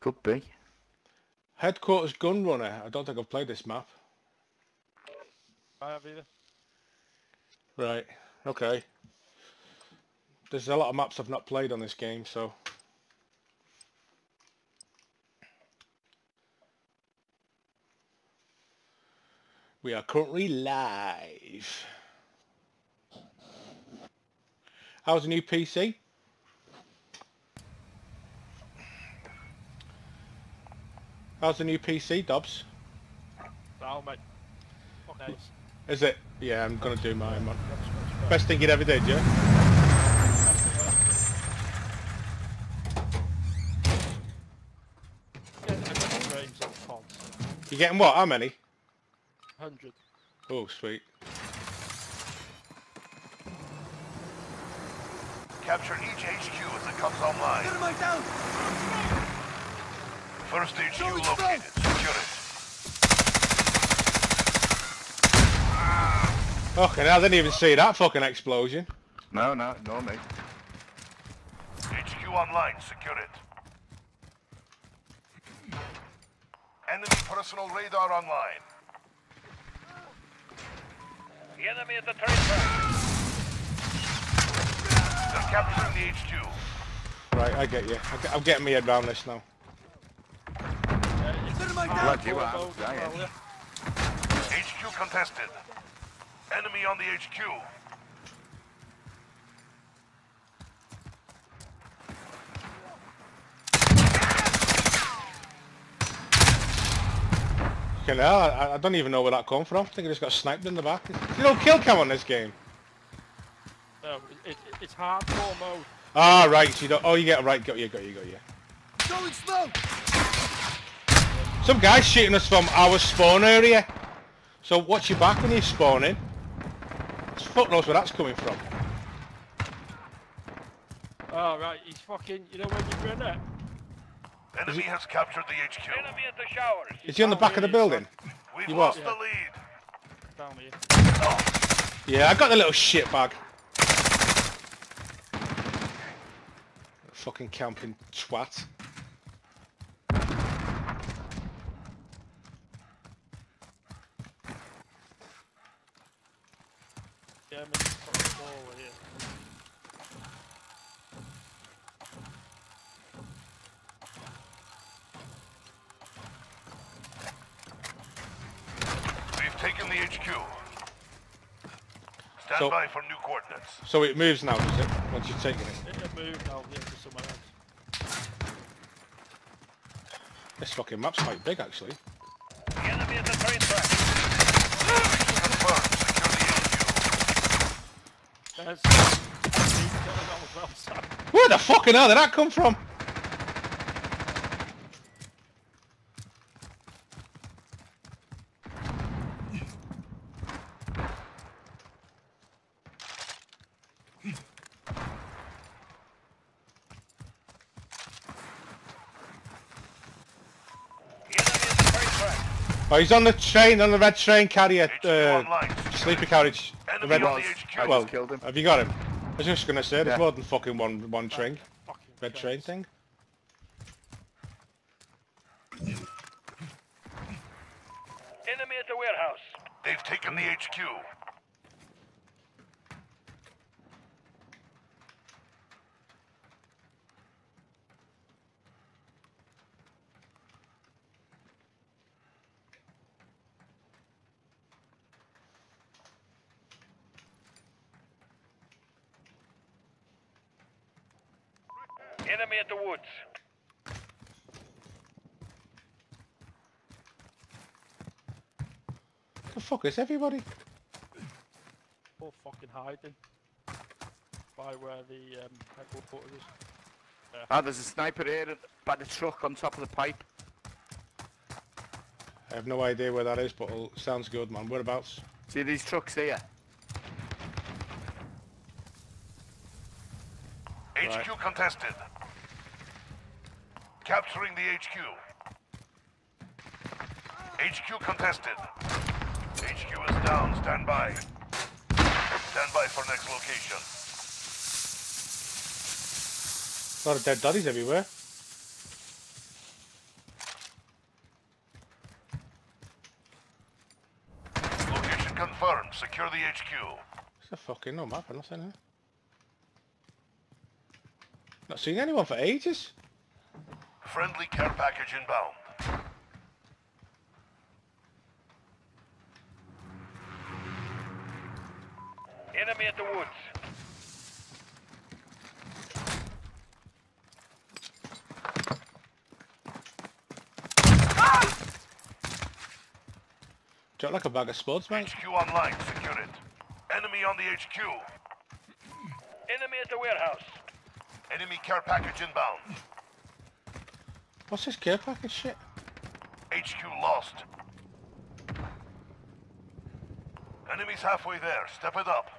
Could be. Headquarters Gunrunner. I don't think I've played this map. I have either. Right. Okay. There's a lot of maps I've not played on this game, so... We are currently live. How's the new PC? How's the new PC, Dobbs? Oh, mate. Fuck nice. Is it? Yeah, I'm gonna do mine, man. Best thing you ever did, yeah? You getting what? How many? Hundred. Oh, sweet. Capture each HQ as it comes online. Dynamite down! First HQ Going located. Secure it. Ah. Okay, I didn't even see that fucking explosion. No, no, no, mate. HQ online. Secure it. Enemy personal radar online. The enemy at the train track. They're capturing the HQ. Right, I get you. I get- I'm getting my head round this now. Dynamite down! Glad you are, Ryan. HQ contested. Enemy on the HQ. Fucking hell, I, I don't even know where that come from. I think I just got sniped in the back. You know kill cam on this game? No, it, it, it's hardcore mode. Ah, right, so you don't... Oh, you get... Right, got you, got you, got you. Going slow! Some guy's shooting us from our spawn area. So watch your back when you spawn in. Fuck knows where that's coming from. Oh, right, he's fucking, you know when you run it? Enemy has captured the HQ. Enemy at the showers. Is he on the back of the building? We've You what? the lead. Down here. Yeah, I got the little shit bag. Fucking camping twat. Yeah, man, fucking forward here. We've taken the HQ. Stand So- by for new coordinates. So it moves now, does it? Once you've taken it. It'll move now here to somewhere else. This fucking map's quite big, actually. The enemy at the train track. Confirmed. Secure the HQ. There's... He's going on as well, Sam. Where the fucking hell did that come from? The enemy at the train track. Oh, he's on the train, on the red train carrier, uh, sleeper carriage. The red on one. the HQ. Well, killed him. have you got him? I was just gonna say, there's Yeah. more than fucking one one train, Fucking red chance. train thing. Enemy at the warehouse. They've taken the HQ. Enemy at the woods. The fuck is everybody? All fucking hiding. By where the um, headquarters is. Ah, there's a sniper here by the truck on top of the pipe. I have no idea where that is, but it sounds good, man. Whereabouts? See these trucks here? HQ contested. Capturing the HQ. HQ contested. HQ is down. Stand by. Stand by for next location. A lot of dead bodies everywhere. Location confirmed. Secure the HQ. It's a fucking no map. I'm not saying that. Not seen anyone for ages. Friendly care package inbound. Enemy at the woods. Do you like a bag of spuds, mate? HQ online. Secure it. Enemy on the HQ. Enemy at the warehouse. Enemy care package inbound. What's this care package shit? HQ lost. Enemies halfway there. Step it up.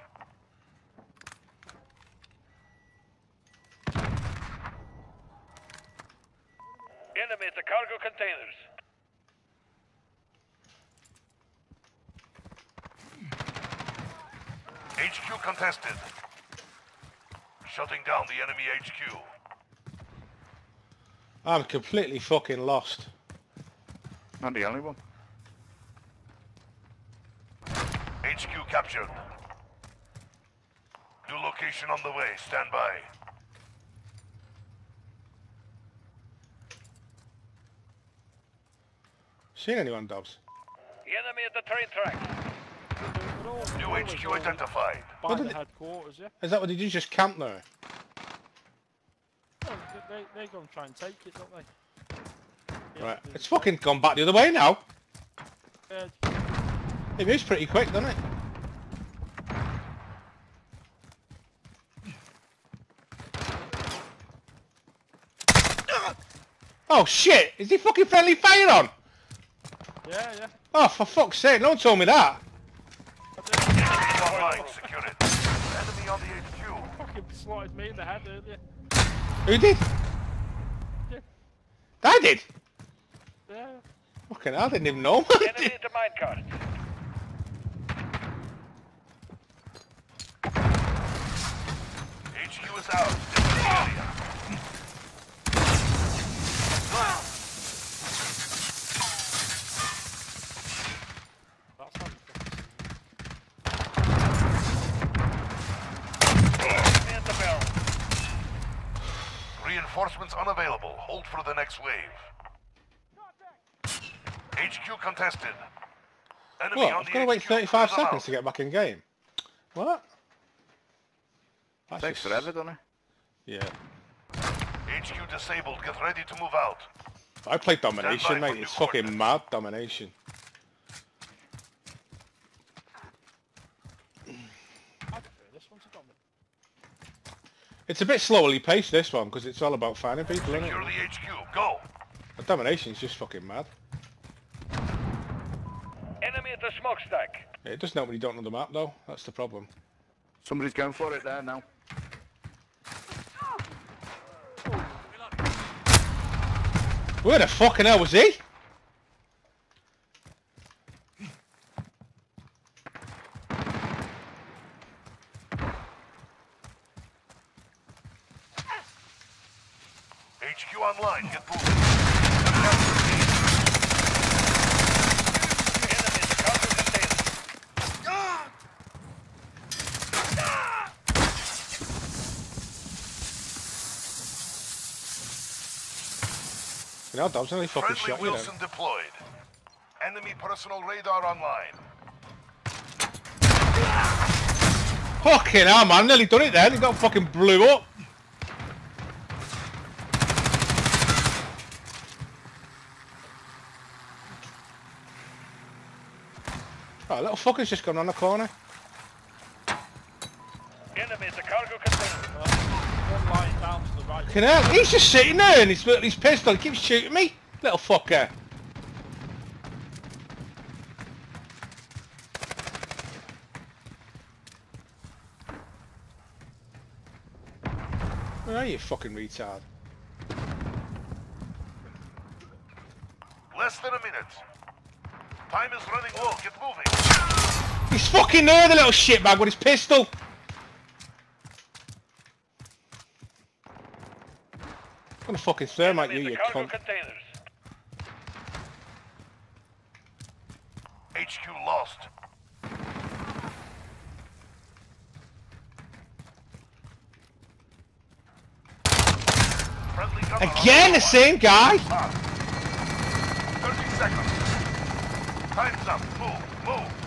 Enemy at the cargo containers. HQ contested. Shutting down the enemy HQ. I'm completely fucking lost. Not the only one. HQ captured. New location on the way. Stand by. Seen anyone, Dobbs? Enemy at the train track. New HQ identified. By the headquarters, yeah. Is that what did you just camp there? They, they, they go and try and take it, don't they? Yeah, Right. It's fucking gone back the other way now. Yeah, It moves pretty quick, doesn't it? Oh shit! Is he fucking friendly fire on? yeah, yeah. Oh, for fuck's sake, no one told me that. HQ online. Secure it. Enemy on the HQ. Fucking slotted me in the head earlier. Who did? Yeah. I did? Yeah. Fucking hell, I didn't even know. Enemy at the minecart. HQ is out. Different area. That's how Enemy at the barrel. Reinforcements unavailable. Hold for the next wave. HQ contested. Enemy What? I've got to wait 35 seconds to get back in game. What? That's Takes just- forever, doesn't it? Yeah. HQ disabled. Get ready to move out. I play domination, Stand by for mate. It's fucking coordinates. mad domination. I prefer this one to Dominic. It's a bit slowly paced, this one, because it's all about finding people, isn't Secure it? the HQ. Go. The domination's just fucking mad. Enemy at the smokestack. It doesn't help when you don't know the map, though. That's the problem. Somebody's going for it there now. Where the fucking hell was he? HQ online. Get moving. Enemy at the cargo containers. Know, Dobbs only fucking Friendly shot you Wilson deployed. Enemy personal radar online. Fucking hell, man. Nearly done it then. He got fucking blew up. Oh, little fucker's just gone on the corner. Fucking hell. He's just sitting there and he's, he's pistol. He keeps shooting me. Little fucker. Where are you, fucking retard? Less than a minute. Time is running low. Get moving. He's fucking there, the little shitbag with his pistol. gonna fucking at you, you cunt. Containers. HQ lost. Again, the same guy? Ah. 30 seconds. Time's up. Move, move.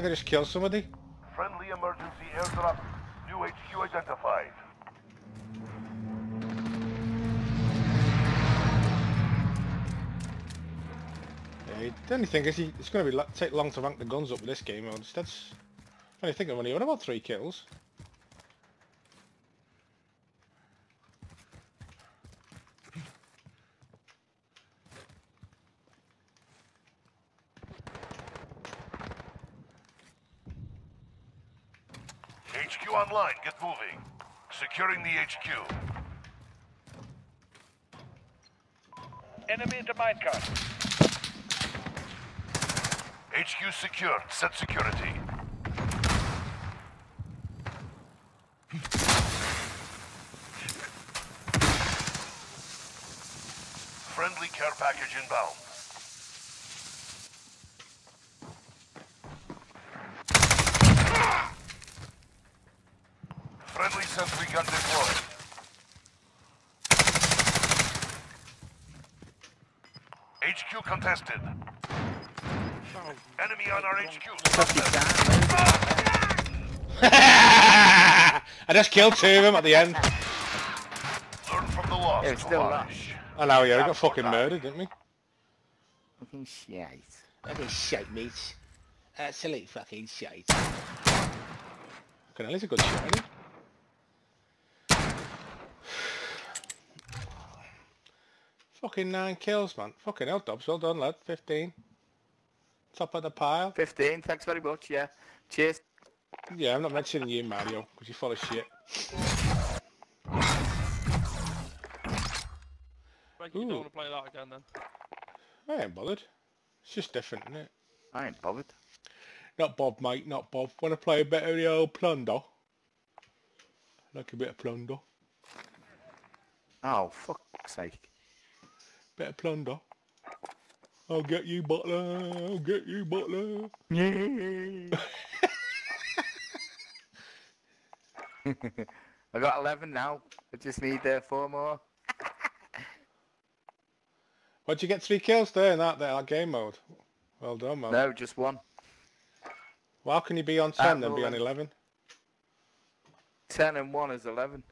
Think I just killed somebody. Friendly emergency airdrop. New HQ identified. Yeah, the only thing is, he, it's going to be take long to rank the guns up with this game mode. That's. I think I've only had about three kills. HQ online. Get moving. The HQ. Enemy the minecart. HQ secured. Set security. Friendly care package inbound. Friendly sentry gun deployed. HQ contested. Enemy on our HQ. I just killed two of them at the end. Learn from the loss. Yeah, it's still Varnish. I know, yeah, he got fucking murdered, didn't he? Fucking shit. Fucking shite, mate. Absolute fucking shite. Fucking hell, he's a good shot, isn't he? Fucking nine kills, man. Fucking hell, Dobbs. Well done, lad. 15. Top of the pile. 15, thanks very much, yeah. Cheers. Yeah, I'm not mentioning you, Mario, because you're full of shit. Frankie, you Ooh. don't want to play that again then? I ain't bothered. It's just different, isn't it? I ain't bothered. Not Bob, mate, not Bob. Want to play a bit of the old plunder? Like a bit of plunder. Oh, fuck's sake. Bit of plunder. I'll get you, butler. I'll get you, butler. Yeah. I got 11 now. I just need uh, four more. What'd you get three kills there in that, that game mode? Well done, man. No, just one. Well, how can you be on 10 then be on 11? 10 and 1 is 11.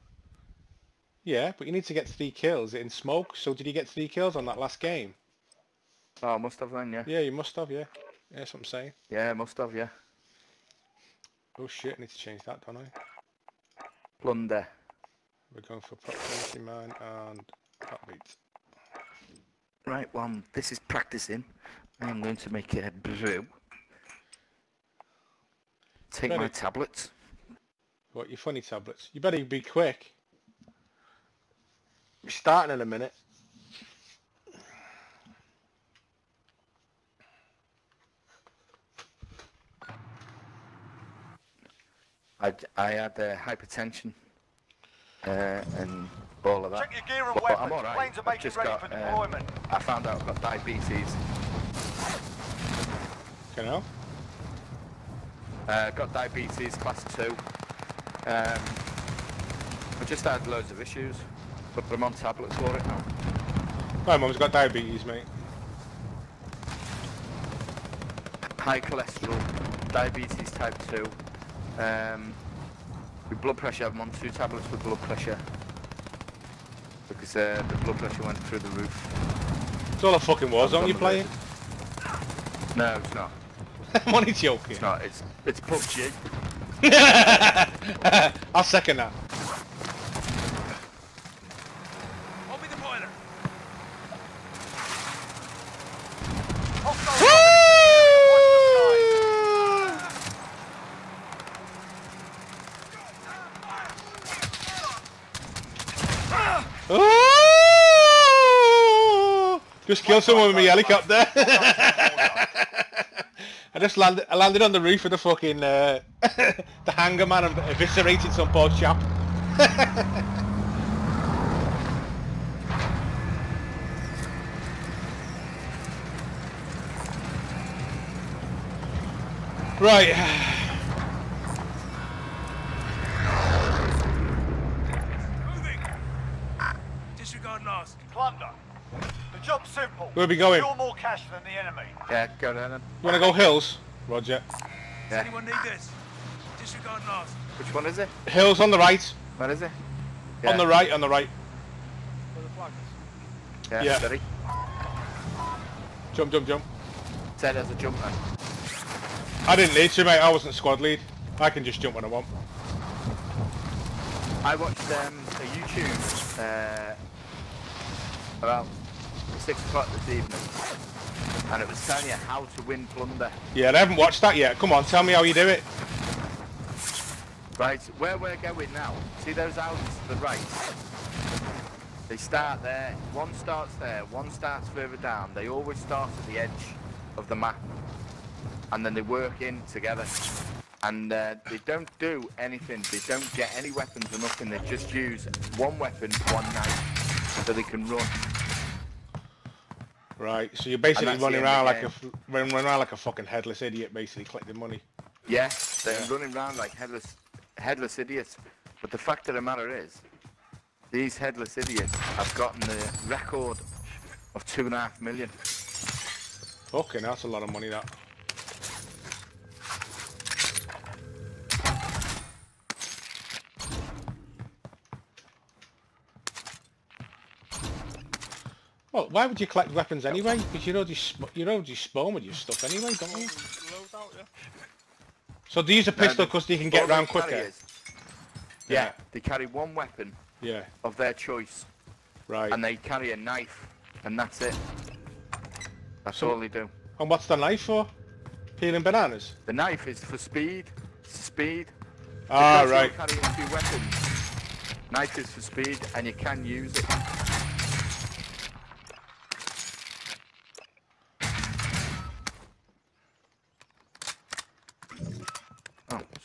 Yeah, but you need to get three kills in smoke. So did you get three kills on that last game? Oh, I must have then, yeah. Yeah, you must have, yeah. Yeah, that's what I'm saying. Yeah, must have, yeah. Oh shit, I need to change that, don't I? Plunder. We're going for proximity mine and heartbeat. Right, well, um, this is practicing. I'm going to make it a brew. Take my Ready? tablets. What, your funny tablets? You better be quick. We're starting in a minute. I, I had uh, hypertension uh, and all of that. Check your gear and But weapons. I'm alright. Planes are I've making just ready got, for uh, deployment. I found out I've got diabetes. You know? Uh, got diabetes, class 2. Um, I just had loads of issues, but I'm on tablets for it now. My mum's got diabetes, mate. High cholesterol, diabetes type 2. Um, with blood pressure, I'm on two tablets with blood pressure. Because uh, the blood pressure went through the roof. It's all a fucking Warzone you playing. No, it's not. I'm only joking. It's not. It's it's PUBG. I'll second that. Killed someone with my helicopter. I just landed. I landed on the roof of the fucking uh, the hangar man and eviscerated some poor chap. right. Moving! Disregard last. Plunder. The job's simple. Where are we going? You're more cash than the enemy. Yeah, go down then. You wanna go hills? Roger. Yeah. Does anyone need this? Disregard last. Which one is it? Hills on the right. Where is it? On the right. On the right. Where the flag is. Yeah, Yeah. steady. Jump, jump, jump. Said as a jumper. I didn't need to, mate. I wasn't squad lead. I can just jump when I want. I watched um, a YouTube uh, about six o'clock this evening, and it was telling you how to win plunder. Yeah, I haven't watched that yet. Come on, tell me how you do it. Right, where we're going now, see those houses to the right? They start there, one starts there, one starts further down. They always start at the edge of the map. And then they work in together. And uh, they don't do anything, they don't get any weapons or nothing, they just use one weapon, one knife, so they can run. Right, so you're basically running around like a running around like a fucking headless idiot, basically collecting money. Yeah, they're Yeah. running around like headless, headless idiots. But the fact of the matter is, these headless idiots have gotten the record of two and a half million. Fucking, that's a lot of money. That. Well, why would you collect weapons anyway? Because you're already sp- you're already spawn with your stuff anyway, don't you? Load out, yeah. So they use a pistol because you can get they round quicker. is- yeah, Yeah. they carry one weapon Yeah, of their choice, right. and they carry a knife, and that's it. That's So- all they do. And what's the knife for? Peeling bananas. The knife is for speed. Speed. Ah, right. Carrying two weapons. Knife is for speed, and you can use it.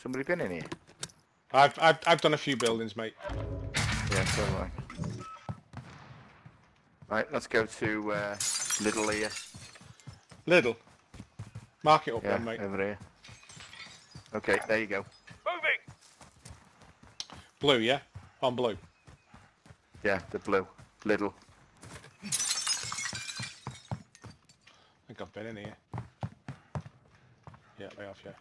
Somebody been in here? I've, I've I've done a few buildings, mate. Yeah, so have I. Right, let's go to uh, Little here. Little. Mark it up Yeah, then, mate. over here. Okay, there you go. Moving. Blue, yeah? On blue. Yeah, the blue. Little. I think I've been in here. Yeah, I have, yeah.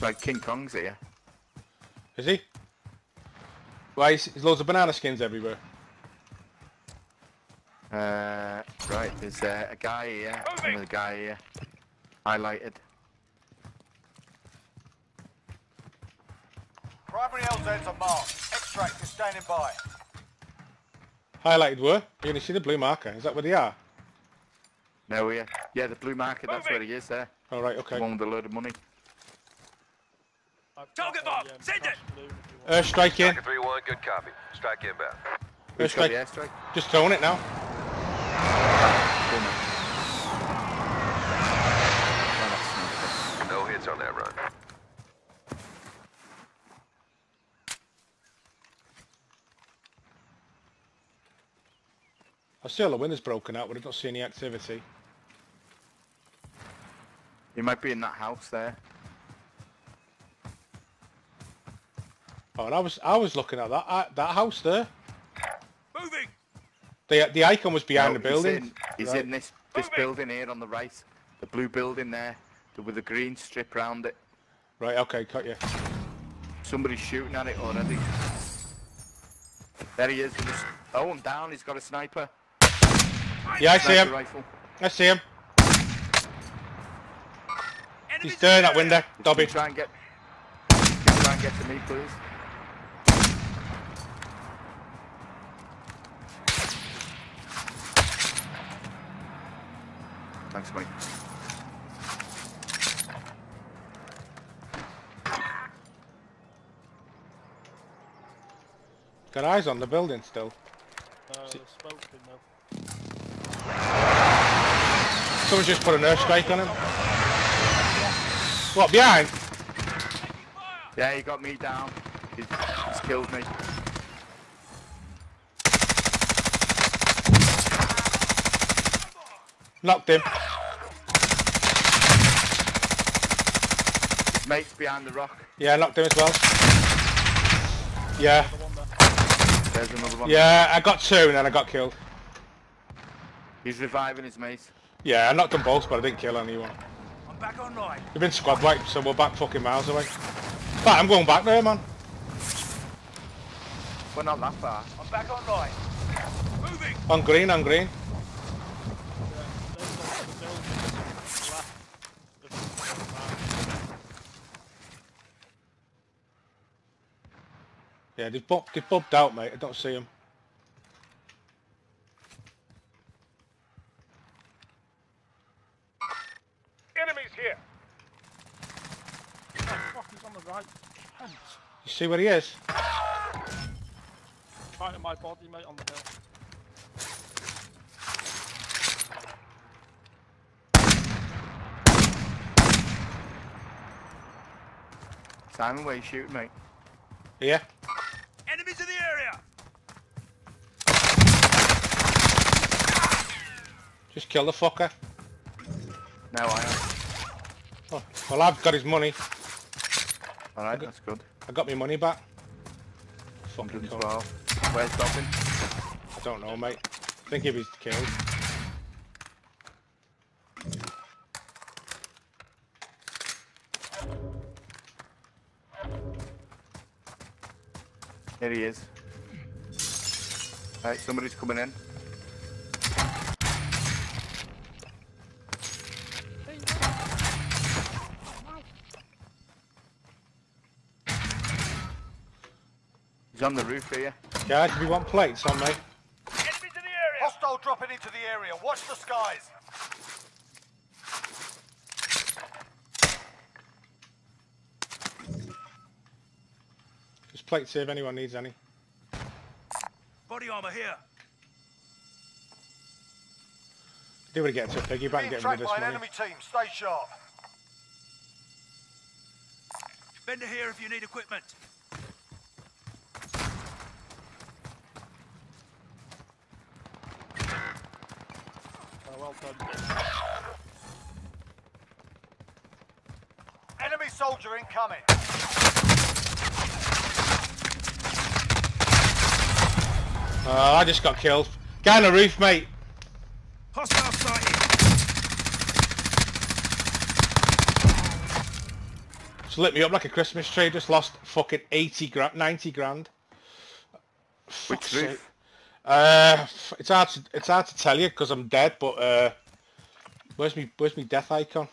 Looks like King Kong's here. Is he? Why, is, there's loads of banana skins everywhere. Uh, right, there's uh, a guy here, Moving. another guy here, highlighted. Primary LZs are marked. Extract is standing by. Highlighted were? You're gonna see the blue marker. Is that where they are? No, here. Yeah, the blue market, that's where he is there. Alright, The okay. one with a load of money. I've Target bomb, um, send it. blue if. Airstrike in. Striker 3-1, good copy. Strike inbound. Who's got the Airstrike. airstrike? Just throwing it now. Cool, man. That's sneaky. No hits on that run. I still the window's broken out, but I don't see any activity. He might be in that house there. Oh, and I was I was looking at that uh, that house there. Moving! The the icon was behind No, the building. He's in, he's Right. in this, this building here on the right. The blue building there, the- with the green strip round it. Right, okay, cut you. Somebody's shooting at it already. There he is. with his- Oh, I'm down. He's got a sniper. Yeah, I see him. rifle. I see him. Enemies He's there in that window. Can Dobby. you try and get, try and get to me, please? Thanks, mate. Got eyes on the building still. Uh, the smoke in there. Someone just put an airstrike on him. What, behind? Yeah, he got me down. He's, he's killed me. Knocked him. His mate's behind the rock. Yeah, knocked him as well. Yeah, The one there. There's another one. yeah, I got two and then I got killed. He's reviving his mate. Yeah, I knocked them both, but I didn't kill anyone. I'm back online. We've been squad wiped, so we're back fucking miles away. But I'm going back there, man. We're not that far. I'm back online. Moving. On green, on green. Yeah, there's the, the building left. If it's going back. Yeah, they've, bu they've bubbed out, mate. I don't see them. Enemies here. Oh, fuck, he's on the right. Hence. You see where he is? Fighting my body, mate, on the hill. Simon, where you shooting, mate? Yeah. Enemies in the area. Just kill the fucker. No, I am. Oh, well, I've got his money. Alright, that's good. I got my money back. Fucking cunt. 112. Where's Dobbin? I don't know, mate. I think he was killed. Here he is. Right, somebody's coming in. On the roof here. Guys, if you want plates on me, Enemies in the area. Hostile dropping into the area. Watch the skies. there's plates here if anyone needs any. Body armor here. Do it again to a piggyback and Being get rid of this by money. enemy team. Stay sharp. Vendor here if you need equipment. Oh, well done. Enemy soldier incoming. Oh, I just got killed. Guy on the roof, mate. Hostile sighted. Just lit me up like a Christmas tree. Just lost fucking 80 grand, 90 grand. Which Fuck's roof? sake. Uh, it's hard to it's hard to tell you because I'm dead. But uh, where's me where's me death icon?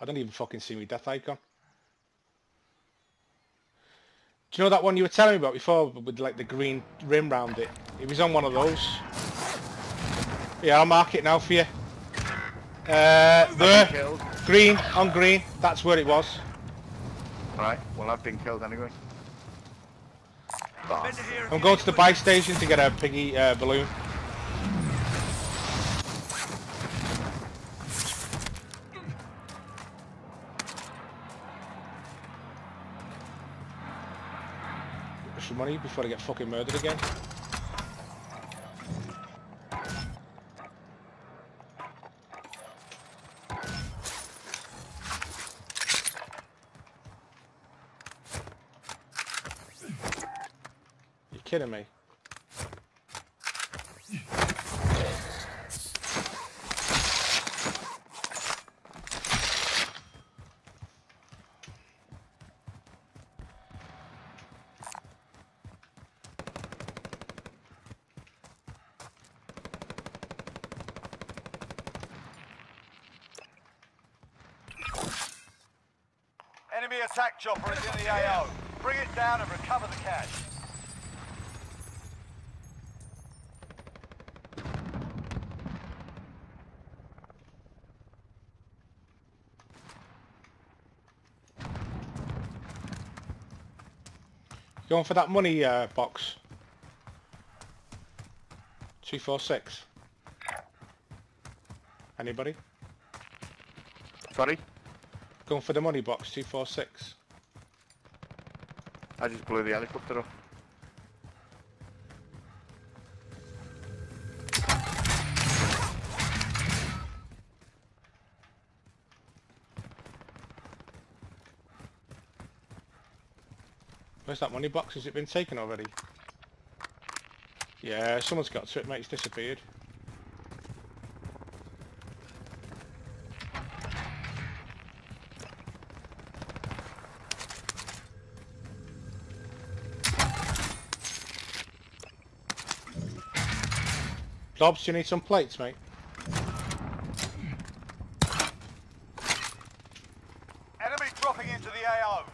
I don't even fucking see me death icon. Do you know that one you were telling me about before with like the green rim round it? It was on one of those. Yeah, I'll mark it now for you. Uh, there, green on green. That's where it was. Alright, well I've been killed anyway. I'm going to the buy station to get a piggy uh, balloon. Get some money before I get fucking murdered again. You kidding me? Enemy attack chopper is in the AO. Bring it down and recover the cash. Going for that money uh, box. 246. Anybody? Sorry? Going for the money box, 246. I just blew the helicopter up. Where's that money box? Has it been taken already? Yeah, someone's got to it, mate. It's disappeared. Dobbs, you need some plates, mate? Enemy dropping into the AO.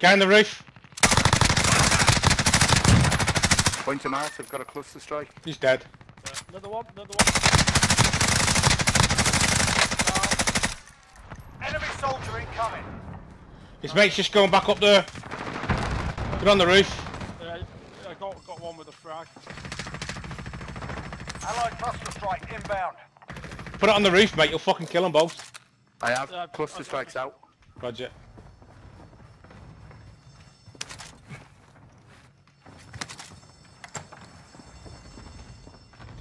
Guy on the roof. Point him out, I've got a cluster strike. He's dead. Uh, another one, another one. Enemy soldier incoming. His mate's just going back up there. Get on the roof. Uh, I got, got one with a frag. Allied cluster strike inbound. Put it on the roof, mate. You'll fucking kill them both. I have Uh, cluster strikes out. Roger.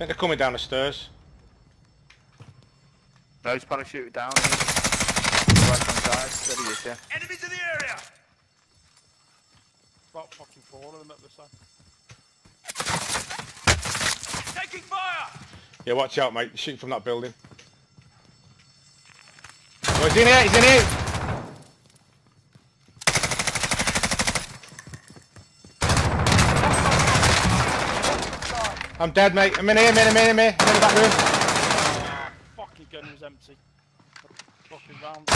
Think they're coming down the stairs. No, he's parachuted down. Right hand side. There he is, yeah. Enemies in the area! About fucking four of them at this time. Taking fire! Yeah, watch out, mate. Shoot from that building. Oh, he's in here. He's in here. I'm dead, mate. I'm in here, I'm in, I'm in, I'm in. I'm in the back room. Ah, fucking gun was empty. Fucking round.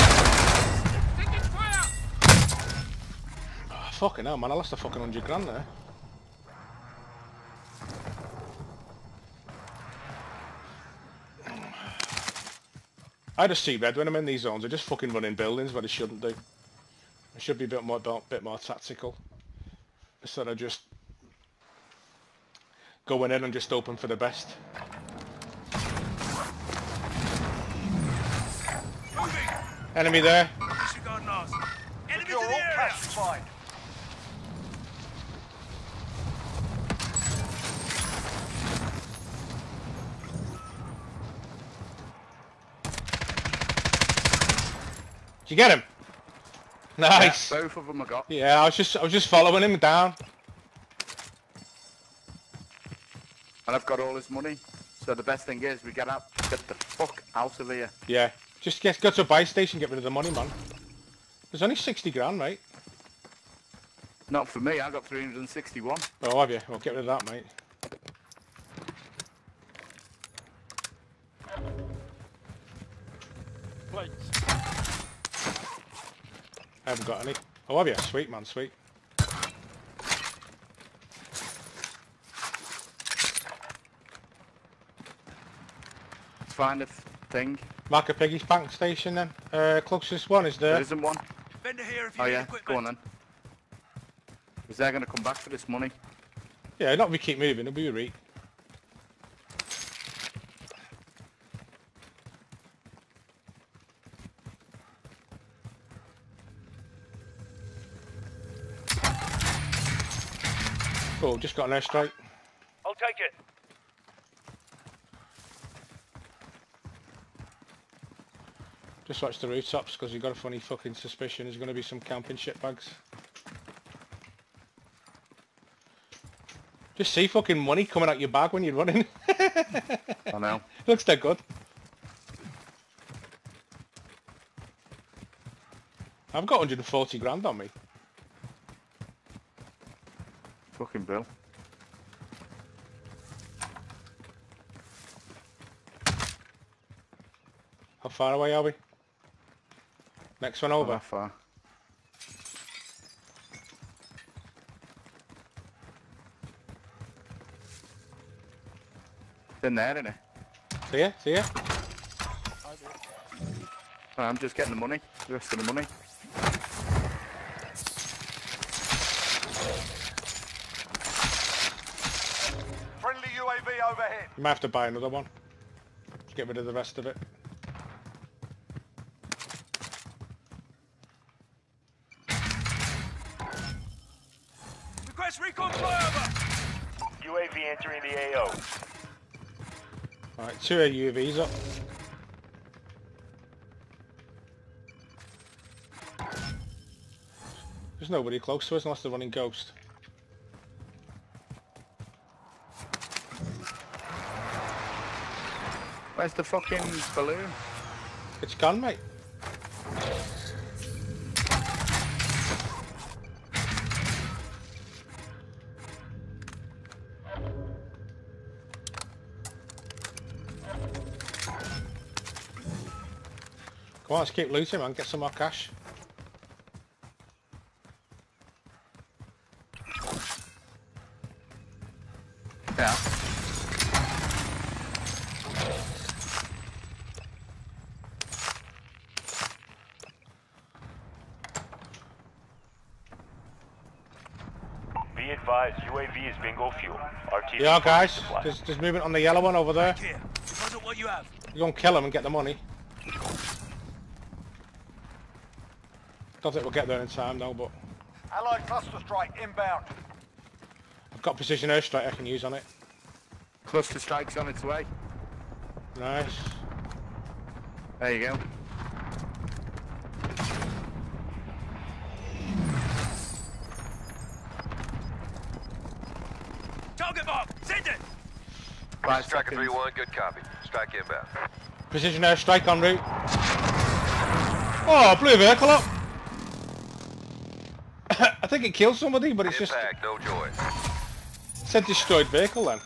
Oh, fucking hell, man. I lost a fucking hundred grand there. I just see red when I'm in these zones. I just fucking run in buildings, but I shouldn't do. I should be a bit more, bit more tactical. Instead of just going in and just hoping for the best. Moving! Enemy there. Disregard last. You're all the area! cash to find. Did you get him? Nice. Yeah, both of them I got. Yeah, I was just I was just following him down. And I've got all his money. So the best thing is we get out, get the fuck out of here. Yeah. Just get go to a buy station, get rid of the money, man. There's only 60 grand, mate. Not for me, I've got 361. Oh, have you? Well, get rid of that, mate. Plates. I haven't got any. Oh, have you? Sweet, man, sweet. Find a thing. Mark a Piggy's bank station then. Uh, closest one is There there. isn't one. Vendor here if you Oh yeah, equipment. go on then. Is they going to come back for this money? Yeah, not if we keep moving, it'll be a re. Oh, just got an airstrike. I'll take it. Just watch the rooftops because you've got a funny fucking suspicion there's going to be some camping shitbags. Just see fucking money coming out your bag when you're running. I know. Looks dead good. I've got 140 grand on me. Fucking Bill. How far away are we? Next one over. Far. Uh. It's in there, isn't it? See ya, see ya. I'm just getting the money, the rest of the money. Friendly UAV overhead. You might have to buy another one. Get rid of the rest of it. Two UAVs up. There's nobody close to us unless they're running ghost. Where's the fucking balloon? It's gone, mate. Come on, let's keep looting, man. Get some more cash. Yeah. Be advised, UAV is bingo fuel. RTB Yeah, guys. There's, there's movement on the yellow one over there. Here. Deposit what you have. You go and kill him and get the money. I don't think we'll get there in time though, but Allied cluster strike inbound. I've got precision airstrike I can use on it. Cluster strike's on its way. Nice. There you go. Target mark. Send it. Five Striker 3-1, good copy. Strike inbound. Precision airstrike en route. Oh, blew a vehicle up. I think it killed somebody, but it's just Impact, no joy. said destroyed vehicle then.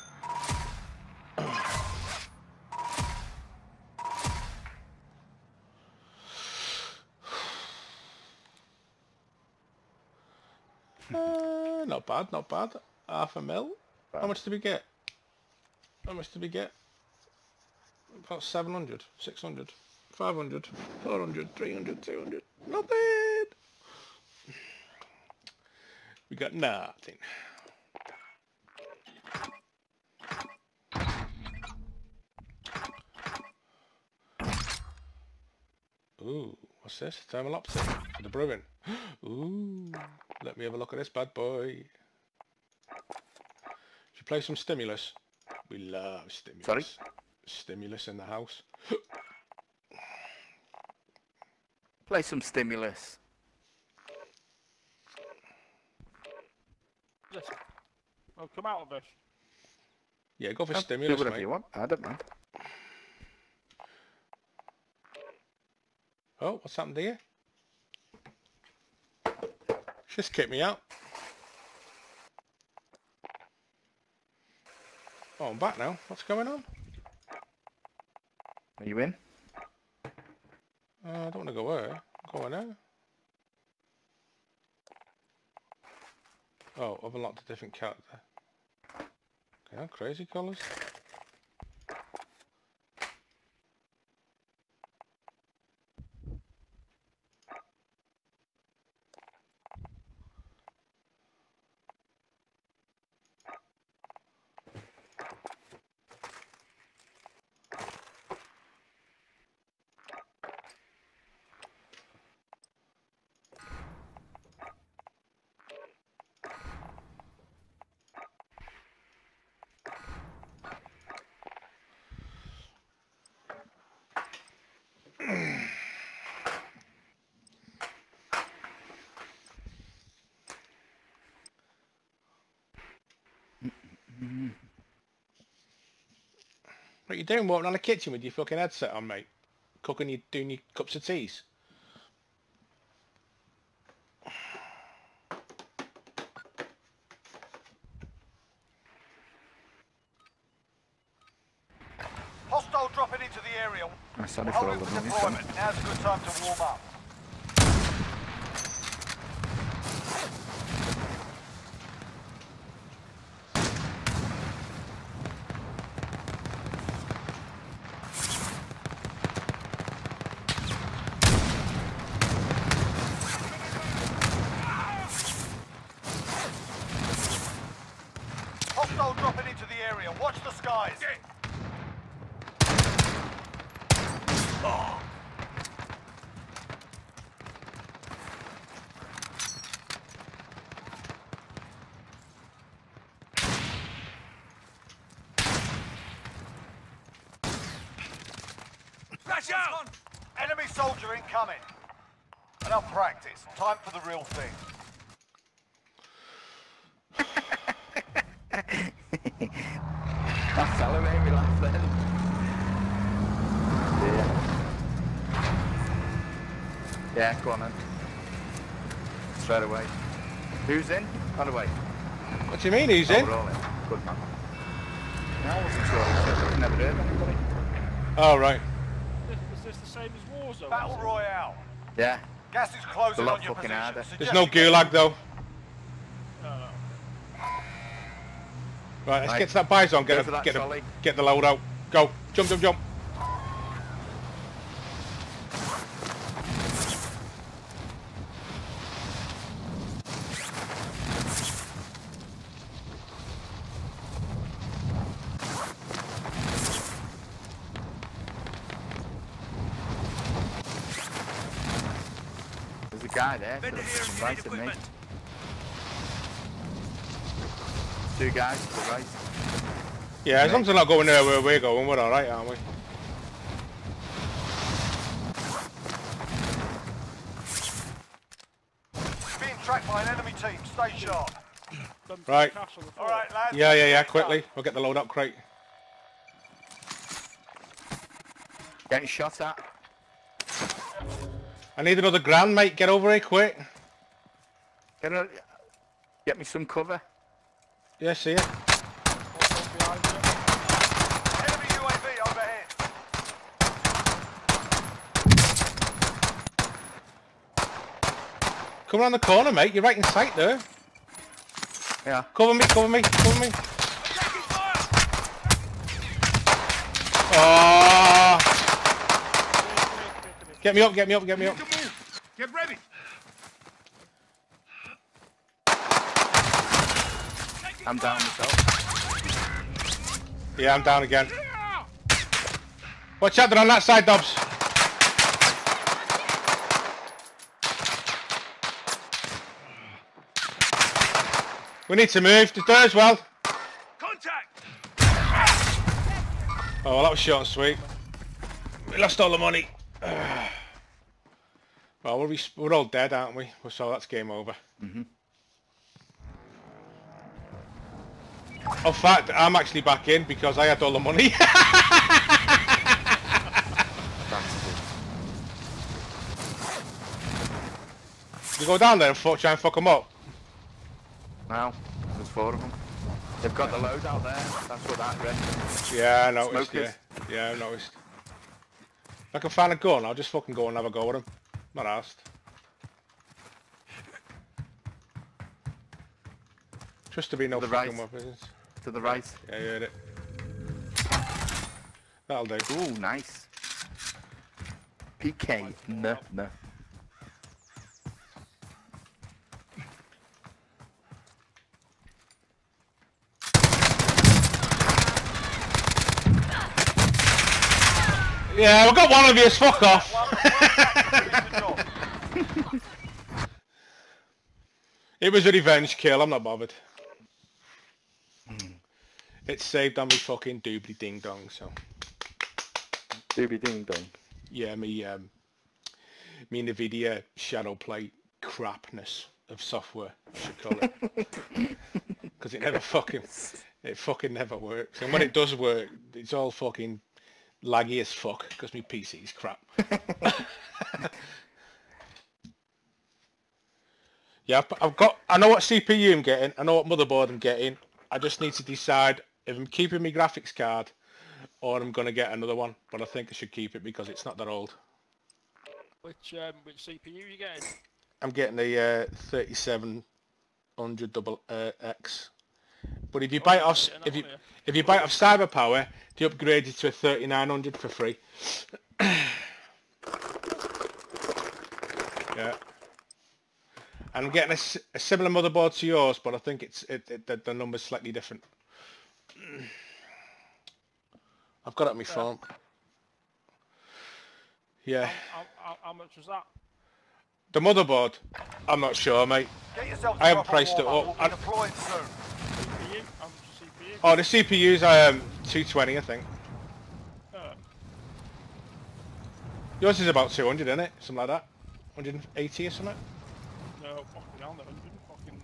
Uh, not bad, not bad. Half a mil. How much did we get? How much did we get? About 700, 600, 500, 400, 300, 200. Not bad. We got nothing. Ooh, what's this? Thermal optic for the Bruen. Ooh, let me have a look at this bad boy. Should you play some stimulus? We love stimulus. Sorry? Stimulus in the house. Play some stimulus. Listen. I'll come out of this. Yeah, go for Do stimulus, whatever mate. you want. I don't mind. Oh, what's happened here? Just kicked me out. Oh, I'm back now. What's going on? Are you in? Uh, I don't want to go where. I'm going there. Oh, I've unlocked a different character. Okay, crazy colours. Doing walking around the kitchen with your fucking headset on, mate? Cooking you doing your cups of teas? Hostile dropping into the area. I'm sorry for all Hold the it for money. deployment. Now's a good time to warm up. Hostile dropping into the area. Watch the skies. Flash out! Enemy soldier incoming. Enough practice. Time for the real thing. That fella made me laugh then. Yeah. Yeah, go on then. Straight away. Who's in? On the way. What do you mean who's Oh, in? we're all in. Good man. No, I wasn't sure who said. Never heard anybody. Oh, right. Is, is this the same as Warzone? Battle? Royale. Yeah. Gas is It's closing a lot on your fucking position. harder. There's no you get- gulag though. No, no. Right, let's Right. get to that buy zone. Get, for a, that get, a, get the load out. Go. Jump, jump, jump. There's a guy Vendor here you right need me. equipment. Two guys to the right. Yeah, as long as they're not going there where we're going, we're alright, aren't we? Being tracked by an enemy team. Stay sharp. Done for Right. the castle before. All right, lads. Yeah, yeah, yeah, let's get it quickly. We'll get the load up crate. Getting shot at. I need another grand, mate. Get over here quick. Get, a, get me some cover. Yeah, see it. One behind you. done. Enemy UAV overhead. Come around the corner, mate. You're right in sight there. Yeah. Cover me, cover me, cover me. Oh! Come here, come here, come here. Get me up, get me up, get me up. Get ready! I'm down myself. Yeah, I'm down again. Watch out, they're on that side, Dobbs. We need to move. The door as well. Contact! Oh, well, that was short and sweet. We lost all the money. well, we're, we're all dead, aren't we? So that's game over. Mm-hmm. In fact, I'm actually back in because I had all the money. You go down there and fuck, try and fuck them up. Now, there's four of them. They've got the load out there. That's what that read. Yeah, I noticed. Smokers. Yeah, yeah, I noticed. If I can find a gun, I'll just fucking go and have a go with him. Not asked. Just to be no The fucking right. weapons. To the right. Yeah, you heard it. That'll do. Ooh, nice. PK. No, no. Yeah, we've got one of you. Fuck off. One, one finish the job. It was a revenge kill. I'm not bothered. It's saved on me fucking doobly ding dong. So Doobly ding dong? yeah, me um, me Nvidia ShadowPlay crapness of software. I should call it because it never fucking it fucking never works. And when it does work, it's all fucking laggy as fuck because my PC's crap. Yeah, I've- I've got. I know what CPU I'm getting. I know what motherboard I'm getting. I just need to decide if I'm keeping my graphics card or I'm gonna get another one. But I think I should keep it because it's not that old. Which um, which CPU you getting? I'm getting a uh, 3700 double uh, X. But if you buy it off, getting that if you one, if you buy it off Cyberpower, they upgrade it to a 3900 for free. yeah. And I'm getting a similar motherboard to yours, but I think it's it, it the, the number's slightly different. I've got it on my phone. Yeah. How, how, how much was that? The motherboard, I'm not sure, mate. Get yourself I haven't priced it warm-up. up. We'll I- be deployed soon. CPU? How much was CPU? Oh, the CPU's um 220, I think. Uh, Yours is about 200, isn't it? Something like that. 180 or something. no, fucking hell, 100 fucking...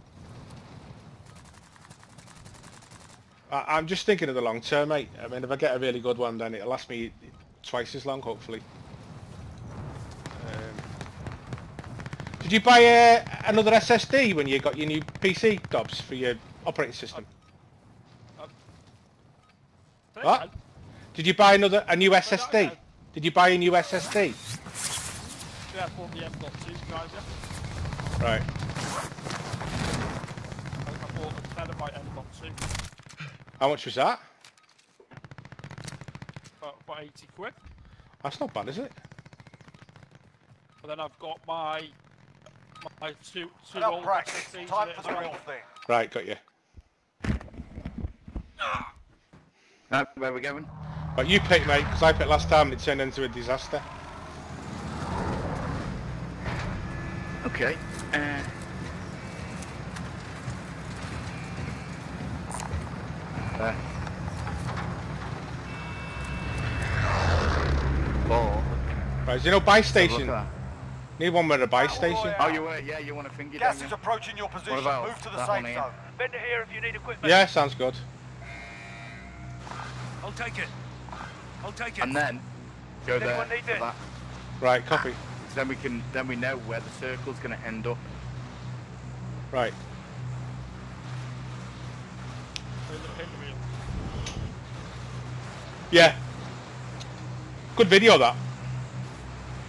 I, I'm just thinking of the long term, mate. I mean, if I get a really good one, then it'll last me twice as long, hopefully. Um, did you buy uh, another SSD when you got your new PC, Dobbs, for your operating system? What? Did you buy another a new SSD? Did you buy a new SSD? Yeah, I bought the M.2 guys, yeah. Right. I, I bought a terabyte M.2 How much was that? About, for 80 quid. That's not bad, is it? But then I've got my my two two Enough old practice. Time for the real thing. Right, got you. Ah. Right, where we're going? But you pick, mate, because I picked last time and it turned into a disaster. Okay. Uh, uh, four. Right, is there no buy Have a look station? Need one with a buy station. Oh, you were, yeah, you want to finger Gas don't is approaching your position. Move to the that safe one here? zone. Vendor here if you need equipment. Yeah, sounds good. I'll take it. I'll take it. And then go there. anyone need to it? that. Right, copy. So then we can, then we know where the circle's going to end up. Right. There's a pinwheel. Yeah. Good video that.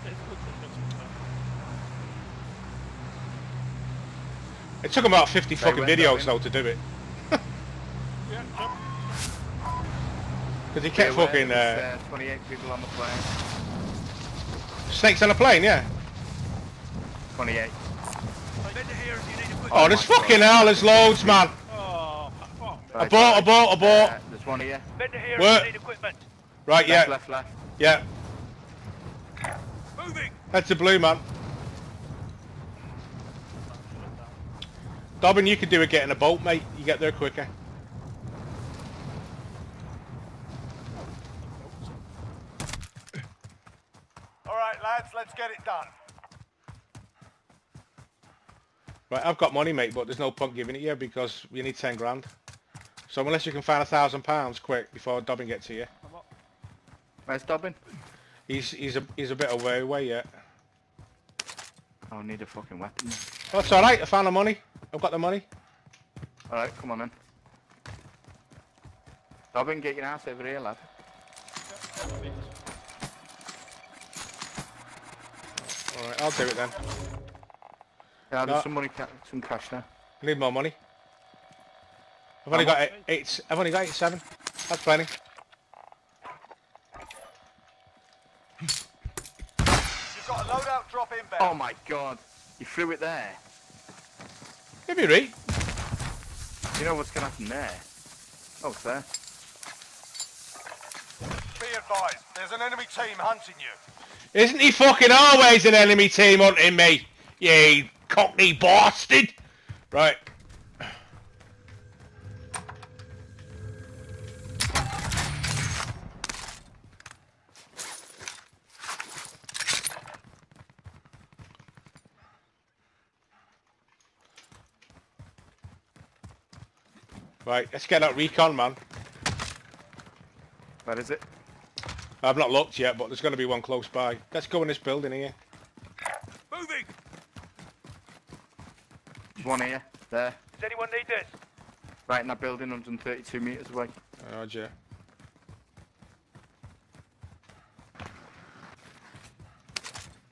It's good that it's It took about 50 They fucking videos though to do it. Yeah, jump. Because he kept Be aware fucking there's, uh, uh, 28 people on the plane. snakes on a plane, yeah. 28. Vendor here if you need equipment. Oh, there's fucking hell, there's loads, man. Oh, fuck. Right, bought, I right. bought, I bought. Uh, there's one here. Vendor here What? need equipment. Right, yeah, Left, left, left. yeah. Moving. That's a blue, man. Dobbin, you could do it getting a boat, mate. You get there quicker. All right, lads, let's get it done. Right, I've got money, mate, but there's no point giving it you because you need 10 grand. So unless you can find a thousand pounds quick before Dobbin gets to you, Where's Dobbin? he's he's a he's a bit away away yet. Oh, I need a fucking weapon. Oh, it's all right. I found the money. I've got the money. Alright, come on then. Dobbin, get your ass over here, lad. All right, I'll do it then. Yeah, No. there's some money, ca- some cash now. I need more money. I've only got much? eight, eight. I've only got eight seven. That's plenty. You've got a loadout drop inbound. Oh my god, you threw it there. Give me right. You know what's gonna happen there? Oh, it's there. Be advised, there's an enemy team hunting you. Isn't he fucking always an enemy team hunting me? You cockney bastard. Right. Right, let's get that recon, man. Where is it? I've not looked yet, but there's going to be one close by. Let's go in this building here. Moving. There's one here. There. Does anyone need this? Right in that building, 132 metres away. Oh, dear.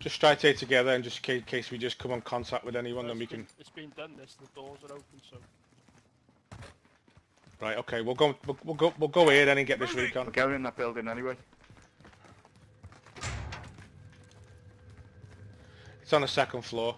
Just try to stay together and just in case we just come on contact with anyone, then we It's can... It's been done this, the doors are open, so... Right, okay, we'll go, we'll, we'll go, we'll go here then and get this Moving. recon. We're going in that building anyway. It's on the second floor.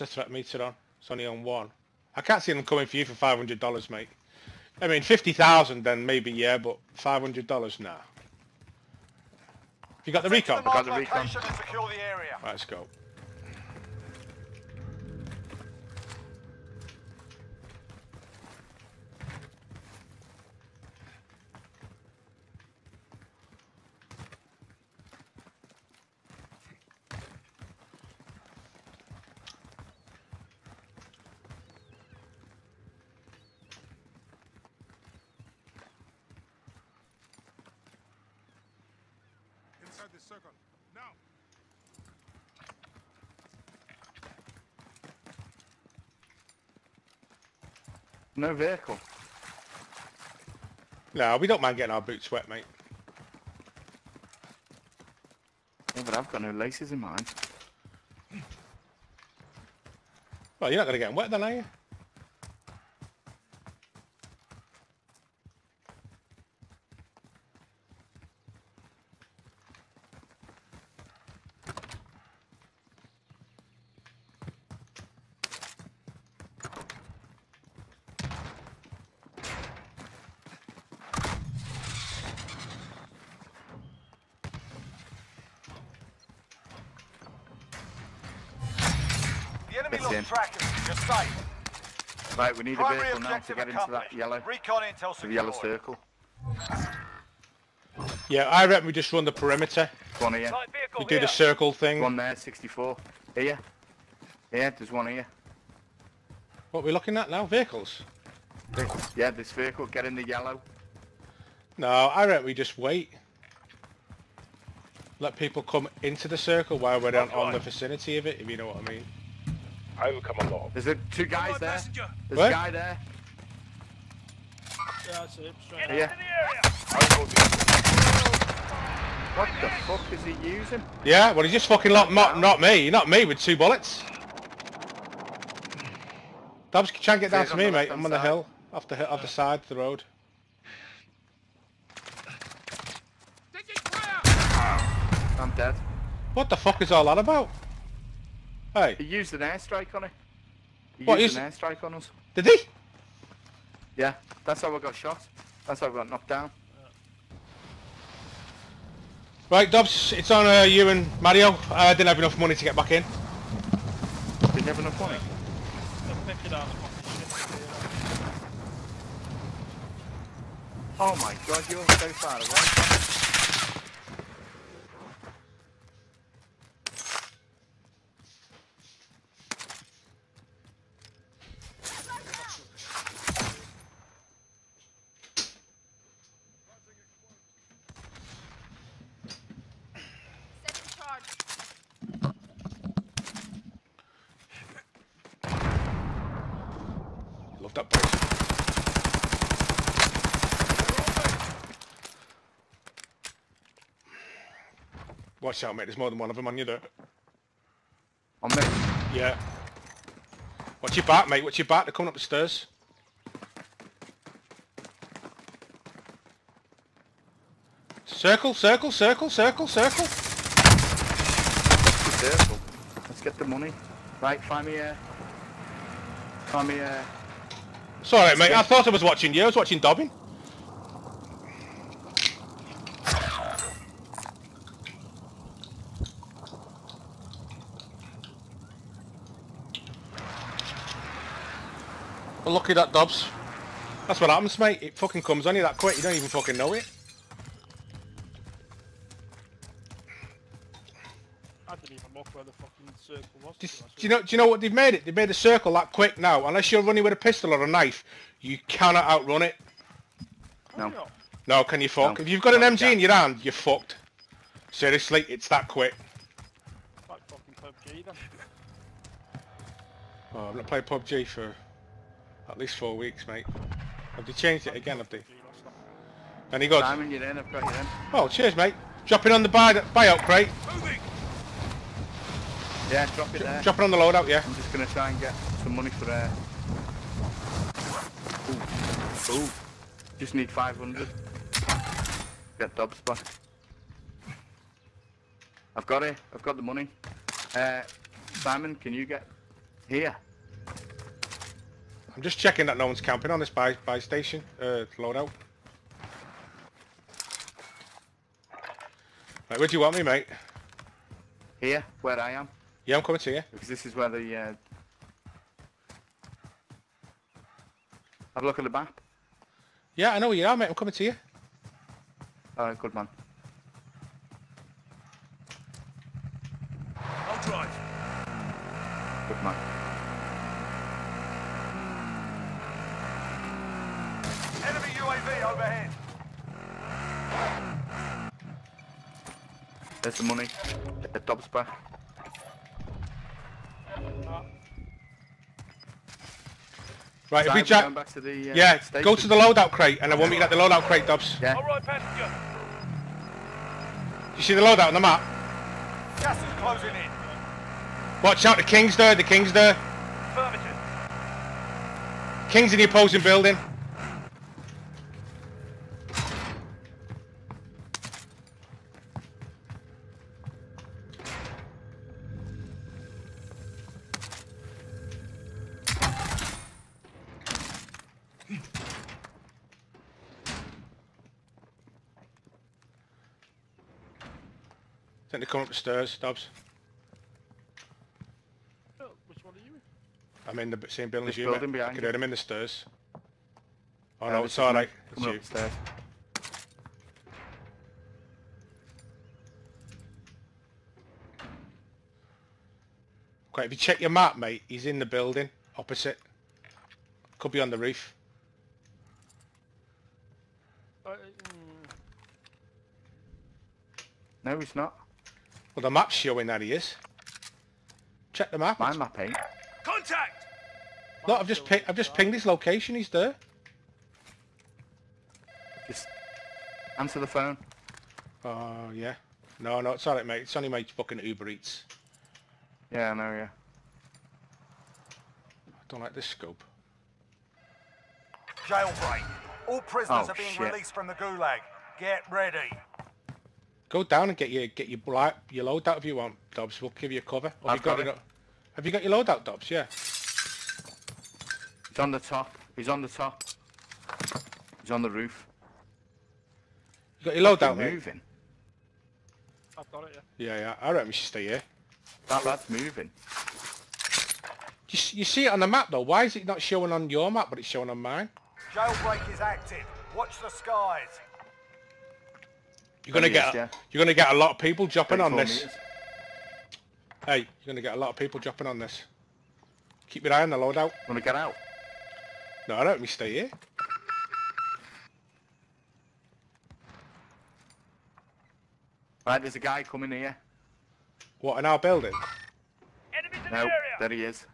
What's the threat meter on? It's only on one. I can't see them coming for you for five hundred dollars, mate. I mean, fifty thousand, then maybe yeah, but five hundred dollars, nah. You got the Get to recon? the got marked the recon. location and secure the area. Right, let's go. Inside the circle. Now. No vehicle. No, we don't mind getting our boots wet, mate. Yeah, but I've got no laces in mine. Well, you're not going to get them wet then, are you? The enemy That's lost in. track of you. You're safe. Right, we need a vehicle now to get into that accomplished. yellow, Recon intel to the yellow circle. Yeah, I reckon we just run the perimeter. One here, Light vehicle We do here. the circle thing. one there, 64. Here. Yeah, there's one here. What are we looking at now? Vehicles? Yeah, this vehicle, get in the yellow. No, I reckon we just wait. Let people come into the circle while we're on, on the vicinity of it, if you know what I mean. I will come along. There's a, two guys on, there. passenger. There's What? a guy there. Yeah, that's it. Straight Get out. Yeah. into the area. I will be. What the fuck is he using? Yeah, well, he just fucking not, not, not me. Not me with two bullets. Dobbs, try and get down to me, mate. I'm on the hill. Off the, hi- off the side of the road. I'm dead. What the fuck is all that about? Hey, He used an airstrike on it. He What, used an airstrike on us. did he? Yeah, that's how I got shot. That's how I got knocked down. Right, Dobbs, it's on uh, you and Mario. I didn't have enough money to get back in. Didn't have enough money. They're picking out fucking. Oh my god, you're so far away. Watch out, mate. There's more than one of them on you there. On me. Yeah. Watch your back, mate. Watch your back. They're coming up the stairs. Circle, circle, circle, circle, circle. Let's get the money. Right, find me a... Find me uh. a... Sorry, mate. I thought I was watching you. I was watching Dobbin. Well, lucky that Dobbs. That's what happens, mate. It fucking comes on you that quick. You don't even fucking know it. I didn't even look where the fucking circle was. to be Just, honest do you know? Do you know what they've made it? They've made a circle that quick now. Unless you're running with a pistol or a knife, you cannot outrun it. with. No. No, can you fuck? No. If you've got an No, you MG in your hand, you're fucked. Seriously, it's that quick. Like fucking PUBG then. Oh, I've not played PUBG for at least four weeks, mate. Have they changed it again, have they? Not- Any good? Simon, you're in. I've got you in. Oh, cheers, mate. Dropping on the buy buyout crate. Moving. Yeah, drop it there. Dropping on the loadout, yeah. I'm just gonna try and get some money for uh Ooh. Ooh. Just need 500. Get Dobbs back. I've got it. I've got the money. Uh, Simon, can you get here? I'm just checking that no one's camping on this by, buy station uh, loadout. Right, where do you want me, mate? Here, where I am, Yeah, I'm coming to you. because this is where the. Uh... Have a look at the map. Yeah, I know where you are, mate. I'm coming to you. All right, good man. I'll drive. Good man. Enemy UAV overhead. There's the money. The Dobbs back. Right, if we jack... back to the. Uh, Yeah, station. go to the loadout crate, and I want me to get the loadout crate, Dobbs. Yeah. All right, passenger. You see the loadout on the map? Gas is closing in. Watch out, the King's there, the King's there. Affirmative. King's in the opposing building. I think they're coming up the stairs, Dobbs. Oh, Which one are you in? I'm in the same building as you, mate. building I can hear them in the stairs. Oh Uh, no, it's is me alright. It's Coming you. up the stairs. Okay, if you check your map, mate, he's in the building opposite. Could be on the roof. Uh, mm, No, he's not. Well, the map's showing that he is. Check the map. My map ain't. Contact. No, I've just ping- I've just pinged his location. He's there. Just answer the phone. Oh yeah. No, no, it's alright, mate. It's only my fucking Uber Eats. Yeah, I know, yeah. I don't like this scope. Jailbreak. All prisoners Oh, are being shit. released from the gulag. Get ready. Go down and get your get your bli- your loadout if you want, Dobbs. We'll give you cover. Have I've you got, got it? it. up? Have you got your loadout, Dobbs? Yeah. He's on the top. He's on the top. He's on the roof. You got your loadout, He's mate? moving. I've got it, yeah. Yeah, yeah. I reckon we should stay here. That lad's moving. You, you see it on the map though. Why is it not showing on your map, but it's showing on mine? Jailbreak is active. Watch the skies. You're gonna There get is, yeah. you're gonna get a lot of people dropping on this. meters. Hey, you're gonna get a lot of people dropping on this. Keep your eye on the loadout. Wanna get out? No, I don't think we stay here. Right, there's a guy coming here. What in our building? Enemies in No, the area. there he is.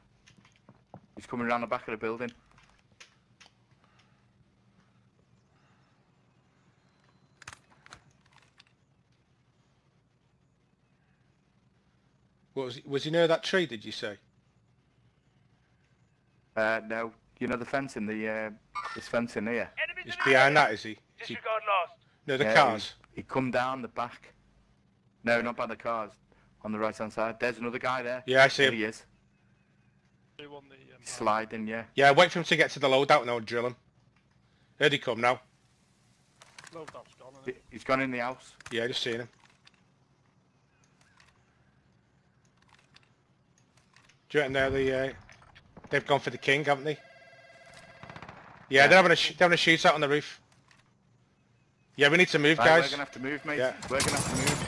He's coming around the back of the building. What was he, was he near that tree? Did you say? Uh, no, you know the fence in the, uh, this fence in here? Enemies He's behind that, is he? Is he Disregard last. near the Yeah, cars? He, he come down the back. No, not by the cars. On the right hand side. There's another guy there. Yeah, I see There him. he is. Who won the... Um, He's sliding, yeah. Yeah, wait for him to get to the loadout and I'll drill him. Here he come now. Loadout's gone, He- isn't it? He's gone in the house. Yeah, just seen him. Do you reckon they're the, uh, they've gone for the king, haven't they? Yeah, Yeah. they're having a sh- they're having a shootout on the roof. Yeah, we need to move, Right, we're gonna have to move, mate. Yeah. We're gonna have to move.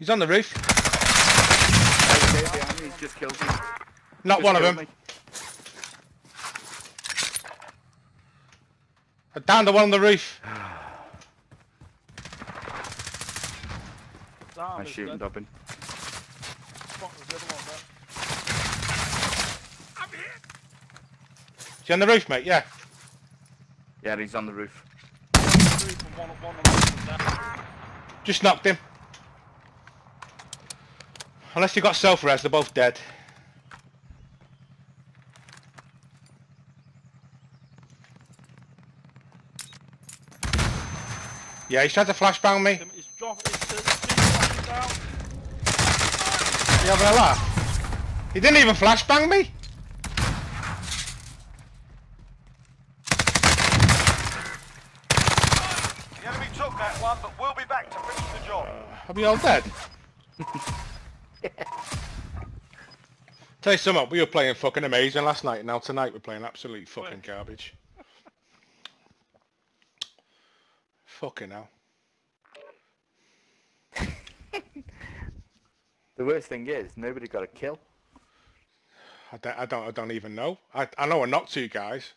He's on the roof. Hey, there behind me, He's just killed me. Not one of them. me. Uh, down the one on the roof. Is arm Nice is shooting, dead. Dobbin. Fuck, there's the other one there. Is he on the roof, mate? Yeah. Yeah, he's on the roof. Three from one, one of them is dead. Just knocked him. Unless you got self-res, they're both dead. Yeah, he's trying to flashbang me. Him- He's dropped, he's, uh, he's down. You having a laugh? He didn't even flashbang me. The enemy took that one, but we'll be back to finish the job. Are we all dead? Tell you something, we were playing fucking amazing last night, and now tonight we're playing absolute fucking garbage. fucking hell. The worst thing is, nobody got a kill. I don't, I don't, I don't even know. I, I know I knocked two guys.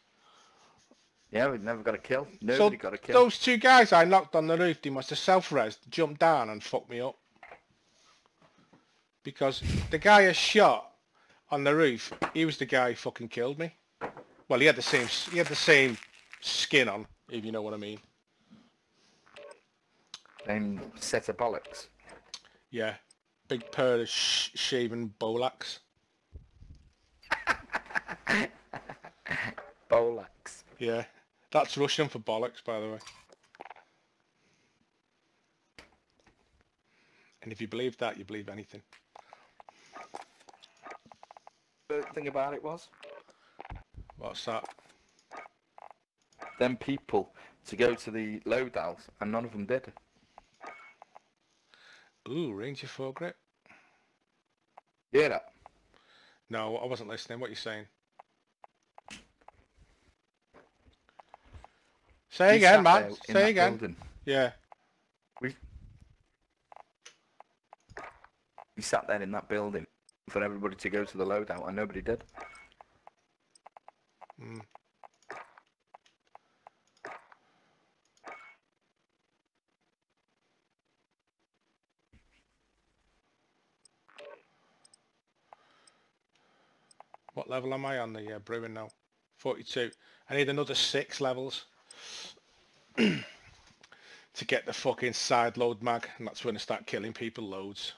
Yeah, we've never got a kill. Nobody so got a kill. those two guys I knocked on the roof, they must have self-res, jumped down and fucked me up. Because the guy I shot on the roof, he was the guy who fucking killed me. Well, he had the same, he had the same skin on, if you know what I mean. Same set of bollocks. Yeah, big pair of sh- shaven Bolaks. Bollocks. Yeah, that's Russian for bollocks, by the way. And if you believe that, you believe anything. The thing about it was, What's that? them people to go to the loadout, and none of them did. Ooh, Ranger foregrip. Hear that? No, I wasn't listening. What are you saying? Say again, man. Say again. building. Yeah. We we sat there in that building for everybody to go to the loadout, and nobody did. Mm. What level am I on the uh, Bruen now? 42. I need another six levels to get the fucking side load mag, and that's when I start killing people loads.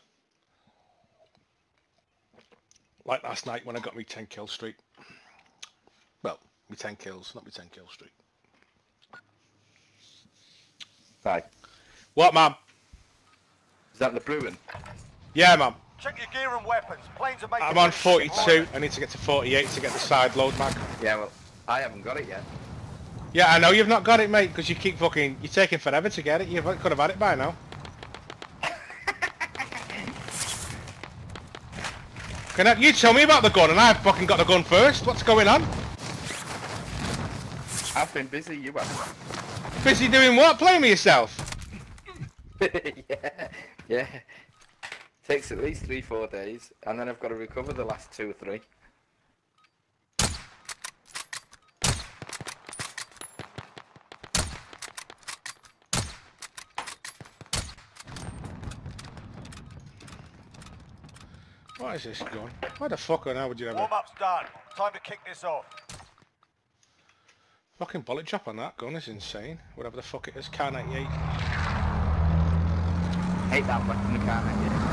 Like last night when I got me 10 kill streak. Well, me 10 kills, not me 10 kill streak. Right. What, ma'am? Is that the Bruen? Yeah, ma'am. Check your gear and weapons. Planes are making I'm on 42. I need to get to 48 to get the side load mag. Yeah, well, I haven't got it yet. Yeah, I know you've not got it, mate, because you keep fucking... You're taking forever to get it. You could have had it by now. Can I, you tell me about the gun, and I've fucking got the gun first. What's going on? I've been busy, you have. Busy doing what? Playing with yourself? yeah, yeah. Takes at least three, four days, and then I've got to recover the last two or three. Why is this gone? Why the fuck on how would you ever... Warm-up's done. Time to kick this off. Fucking bullet drop on that gun is insane. Whatever the fuck it is. Kar 98. Hate that weapon, the Kar 98.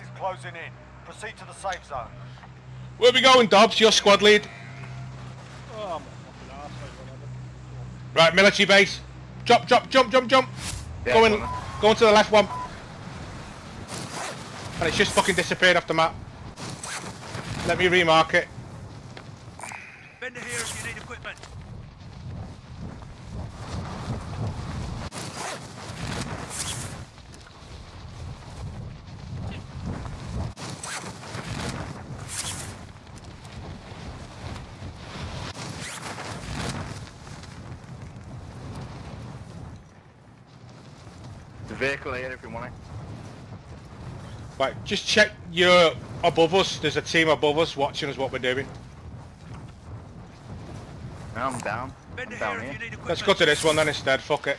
Gas is closing in. Proceed to the safe zone. Where we going, Dobbs? Your squad lead. Oh, I'm fucking. Right, military base. Jump, jump, jump, jump, jump. Yeah, going, go on going to the left one. And it's just fucking disappeared off the map. Let me remark it. Vendor here if you need equipment. vehicle here if you want it. Right, just check you're above us. There's a team above us watching us what we're doing. I'm down. I'm down here. Let's go to this one then instead. Fuck it.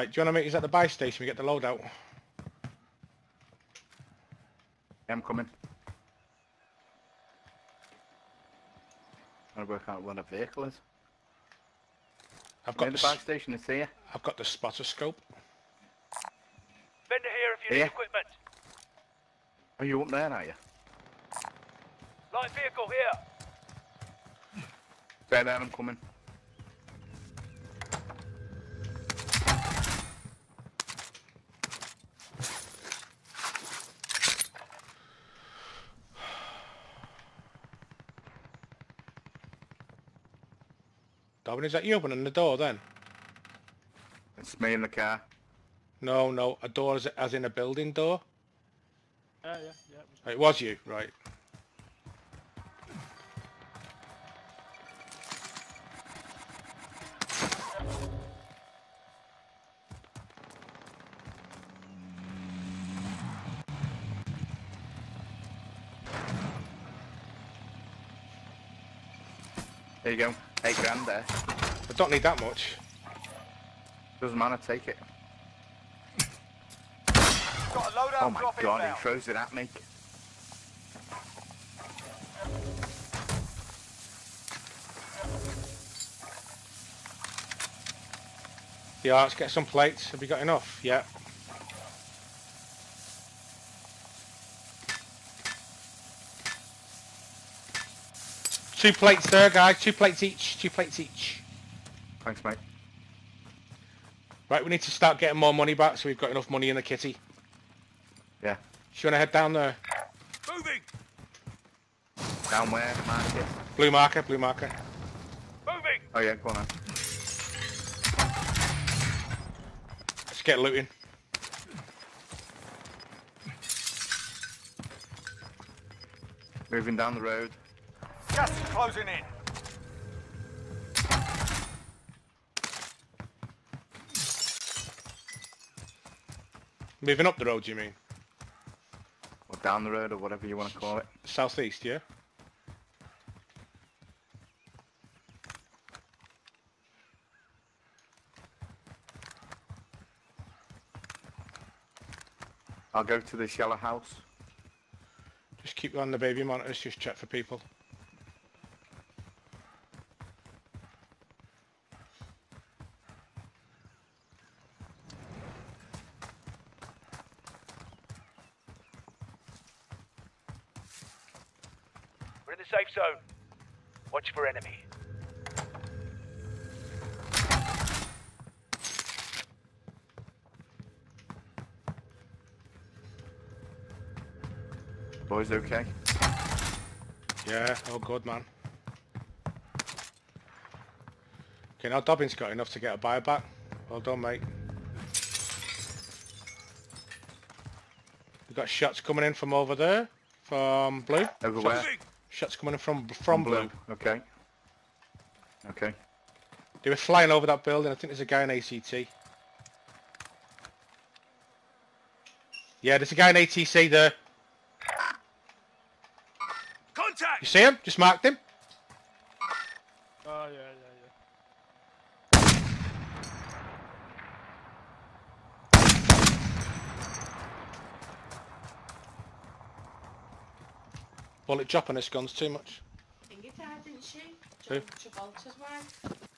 Right, do you want to meet us at the buy station? We get the load loadout. I'm coming. Trying to work out what a vehicle is. I've got the the, buy s- station is here. I've got the spotter scope. Vendor here if you Here. need equipment. Are you up there, are you? Light vehicle here. Stay there, I'm coming. Darwin, is that you opening the door then? It's me in the car. No, no, a door as, as in a building door? Yeah, yeah, yeah. it was- It was you, right. There you go. Eight grand there. I don't need that much. Doesn't matter, take it. Got a loadout Oh my drop god, inbound. he throws it at me. Yeah, let's get some plates. Have you got enough? Yeah. Two plates there, guys. Two plates each. Two plates each. Thanks, mate. Right, we need to start getting more money back so we've got enough money in the kitty. Yeah. Do you want to head down there? Moving. Down where? Market. Blue marker, blue marker. Moving. Oh yeah, go on then. Let's get looting. Moving down the road. Gas is closing in. Moving up the road, you mean? Or down the road, or whatever you want to call it. Southeast, yeah? I'll go to this yellow house. Just keep on the baby monitors, just check for people. The safe zone. Watch for enemy. Boys, okay? Yeah, oh good man. Okay, now Dobbin's got enough to get a buyback. Well done, mate. We've got shots coming in from over there, from blue. Everywhere. Shots coming in from from blue. Okay. Okay. They were flying over that building. I think there's a guy in ACT. Yeah, there's a guy in ATC there. Contact. You see him? Just marked him. Oh, yeah, yeah, yeah. Bullet drop on this gun's too much. Died? Who? Travolta's wife.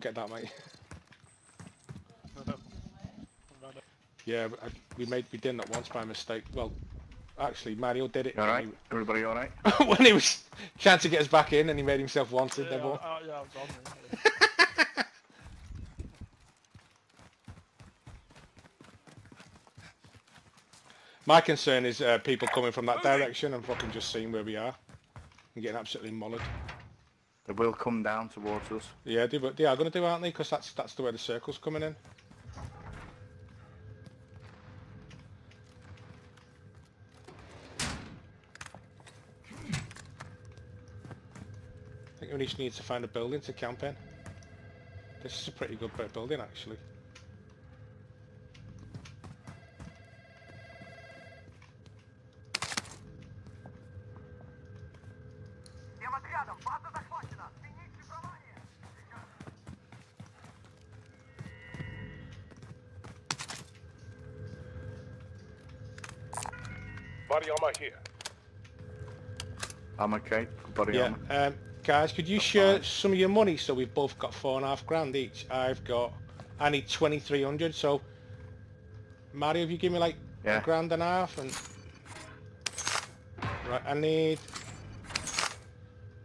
Don't get that, mate. Yeah, I, we made we did that once by mistake. Well, actually, Mario did it You alright? Everybody alright? when he, was trying to get us back in, and he made himself wanted. Yeah, then? I, I, yeah, I was on there. My concern is uh, people coming from that direction and fucking just seeing where we are and getting absolutely mollered. They will come down towards us. Yeah, they, they are going to do, aren't they? Because that's that's the way the circle's coming in. I think we just need to find a building to camp in. This is a pretty good building, actually. I'm okay. Body Yeah, armor. um, guys, could you share some of your money so we've both got four and a half grand each? I've got, I need 2300 so Mario, if you give me like Yeah. a grand and a half and... Right, I need,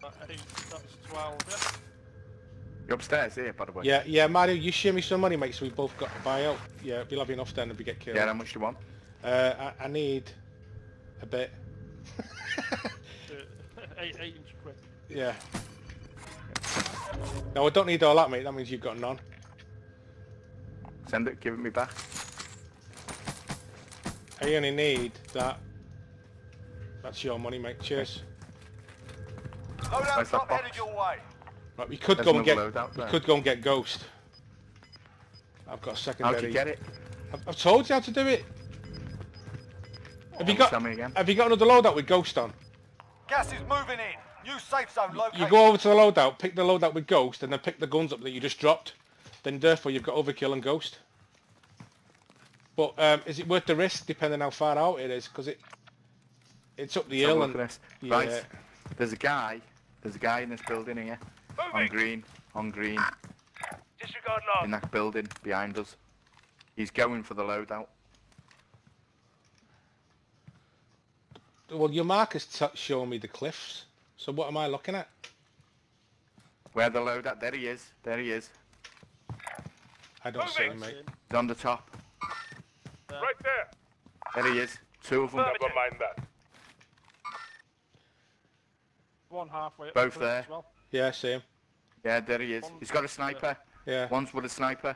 That eight, that was 12. You're upstairs here, by the way. yeah, yeah, Mario, you share me some money mate so we've both got a buy out. Yeah, we'll have enough then if we get killed. Yeah, how much do you want? Uh, I, I need a bit. Yeah. No, I don't need all that mate, that means you've got none. Send it, give it me back. I only need that. That's your money mate, cheers. Loadout Where's that drop box? headed your way. Right, we could There's go and get another we could go and get Ghost. I've got a How'd secondary. you get it? I've, I've told you how to do it. Have you got tell me again. Have you got another loadout with Ghost on? Gas is moving in. New safe zone located. You go over to the loadout, pick the loadout with Ghost, and then pick the guns up that you just dropped. Then therefore you've got Overkill and Ghost. But um, is it worth the risk, depending how far out it is? Because it it's up the Have a hill look and at this. yeah. Right. There's a guy. There's a guy in this building here. On green. On green. Disregard In that building behind us. He's going for the loadout. Well, your marker's t- showing me the cliffs. So what am I looking at? Where the loadout? There he is. There he is. I don't see him, mate. He's on the top. Right there. There he is. Two of them. Never mind that. One halfway Both there. As well. Yeah, I see him. Yeah, there he is. He's got a sniper. Yeah. One's with a sniper.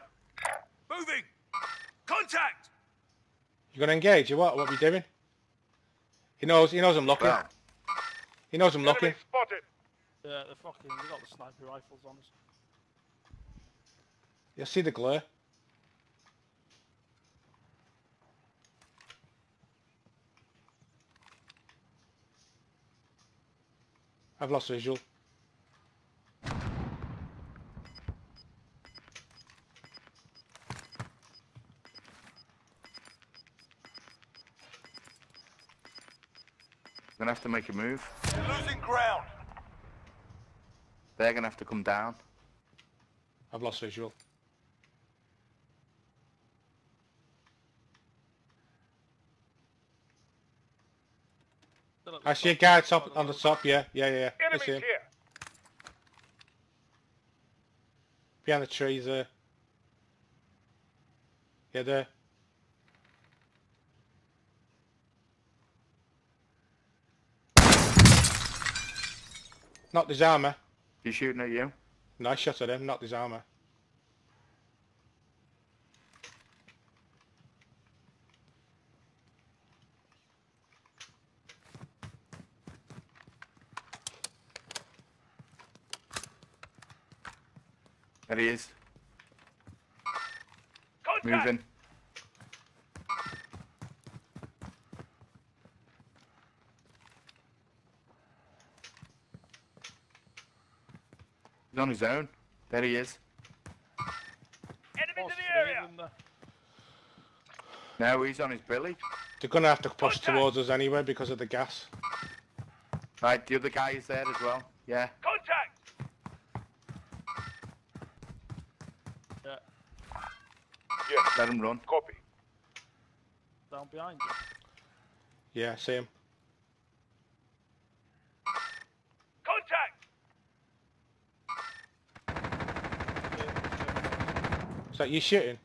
Moving. Contact. You gonna engage or what? What are we doing? He knows. He knows I'm looking. Well, He knows I'm looking. Enemy spotted. Yeah, the fucking, they got the sniper rifles on us. You see the glare. I've lost visual. Gonna have to make a move. Losing ground. They're gonna have to come down. I've lost visual. Still at the I see a guy top on the top. Yeah, yeah, yeah. yeah. I Enemies see him. here. Behind the trees there. Yeah, there. Knocked his armour. He's shooting at you. Nice shot at him, knocked his armour. There he is. Contact. Moving. He's on his own. There he is. Enemy to the area! He's on his billy. They're gonna have to push Contact. towards us anyway because of the gas. Right, the other guy is there as well. Yeah. Contact! Yeah. Yeah. Let him run. Copy. Down behind you. Yeah, see him. Is that you shooting?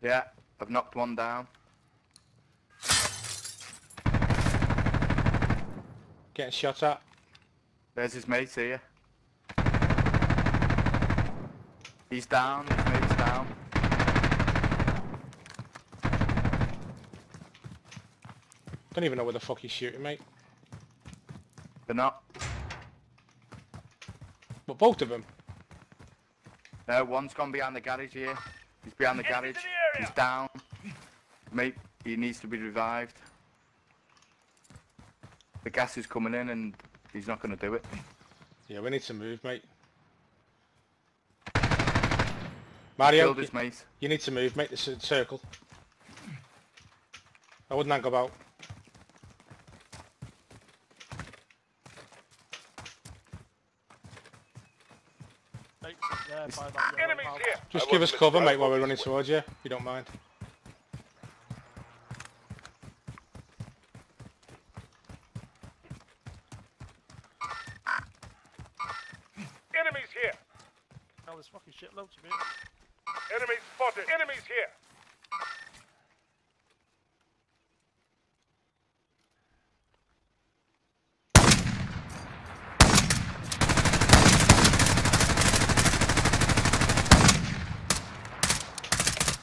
Yeah, I've knocked one down. Getting shot at? There's his mate here. He's down, his mate's down. Don't even know where the fuck he's shooting, mate. They're not. But both of them. No, one's gone behind the garage here. He's behind the Enemies garage. the. He's down. Mate, he needs to be revived. The gas is coming in and he's not going to do it. Yeah, we need to move, mate. Mario, you, his mate. you need to move, mate. This is circle. I wouldn't hang about. Mate's up there by that yellow Enemies house. here. Just give us cover, to mate, while we're running towards you, if you don't mind. Enemies here. Hell, there's fucking shitloads of it. Enemies spotted. Enemies here.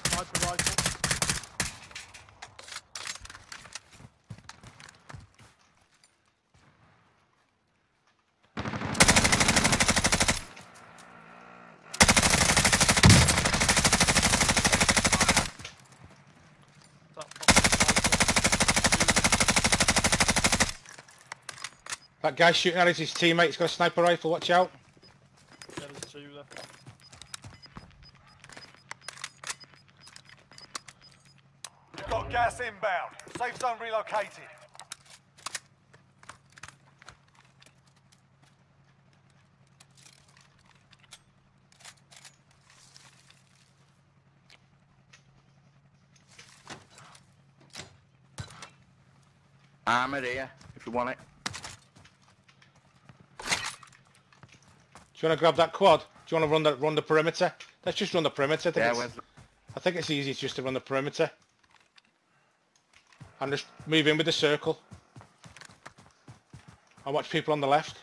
Sniper rifle. That fucking sniper. Guy shooting at his teammate, he's got a sniper rifle, watch out. Yeah, there's two there. Got gas inbound. Safe zone relocated. Armour here, if you want it. Do you want to grab that quad? Do you want to run the run the perimeter? Let's just run the perimeter. I think, Yeah, it's. I think it's easiest just to run the perimeter. And just move in with the circle. And watch people on the left.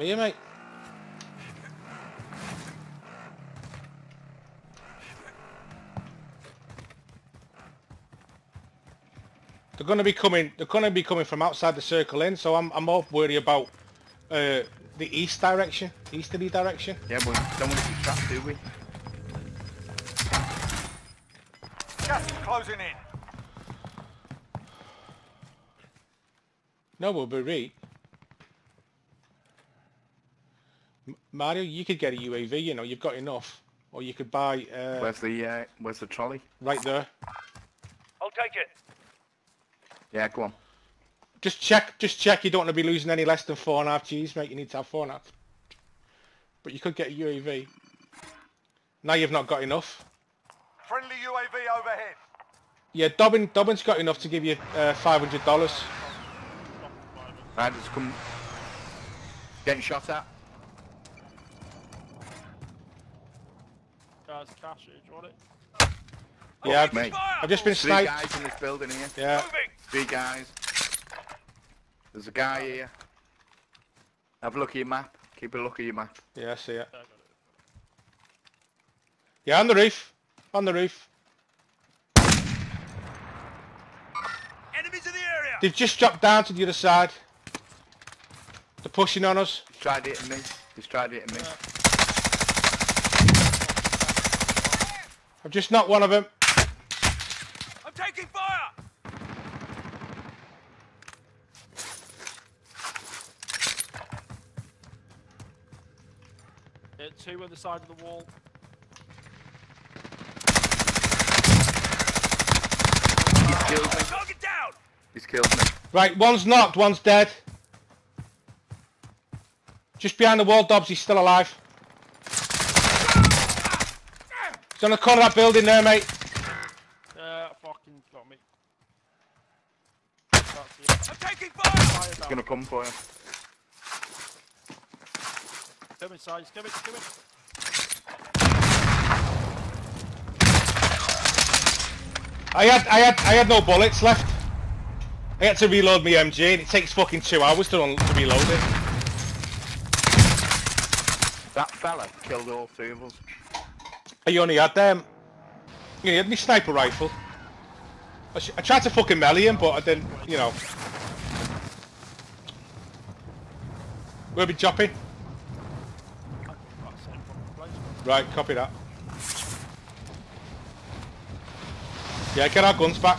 I'm here, mate. They're going to be coming. They're going to be coming from outside the circle in. So I'm I'm more worried about uh, the east direction, easterly direction. Yeah, but we don't want to be trapped, do we? Gas is closing in. No, we'll be right. Mario, you could get a UAV. You know, you've got enough, or you could buy uh, Where's the uh, where's the trolley? right there. I'll take it. Yeah, go on. Just check, just check. You don't want to be losing any less than four and a half G's, mate. You need to have four and a half. But you could get a UAV. Now you've not got enough. Friendly UAV overhead. Yeah, Dobbin, Dobbin's got enough to give you uh, five hundred dollars. Right, just come. Getting shot at. Guys, cash it. Do you want it? Yeah, I've, Mate, I've just been three sniped. guys in this building here. Yeah, Moving. Three guys. There's a guy here. Have a look at your map. Keep a look at your map. yeah, I see it. Yeah, it. Yeah, on the roof, on the roof. Enemies in the area. They've just dropped down to the other side. They're pushing on us. He's tried hitting me. He's tried hitting me. I've just knocked one of them. I'm taking fire! Hit two on the side of the wall. He's killed me. Target down! He's killed me. Right, one's knocked, one's dead. Just behind the wall, Dobbs, he's still alive. He's on the corner of that building there, mate. Uh, fucking got me. Can't see it. I'm taking fire! Fire He's gonna come for you. Come inside, he's coming, he's coming. I had, I had, I had no bullets left. I had to reload my MG, and it takes fucking two hours to, un- to reload it. That fella killed all three of us. I only had them. You he had my sniper rifle. I, I tried to fucking melee him, but I didn't, you know. Where be chopping? Right, copy that. Yeah, get our guns back.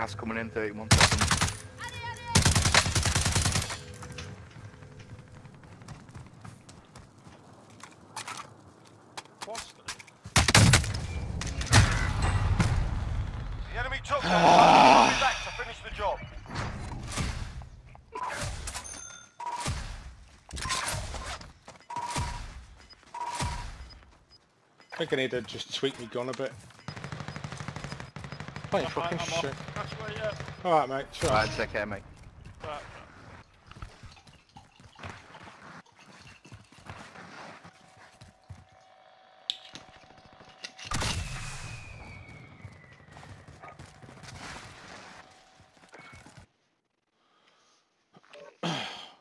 Gas coming in 31 seconds. What's the... The enemy took them. Ah. Coming back to finish the job. I think I need to just tweak my gun a bit. Playing I'm, fucking I'm shit. off. Yeah. Alright, mate, sure. Right, take care, mate. Right.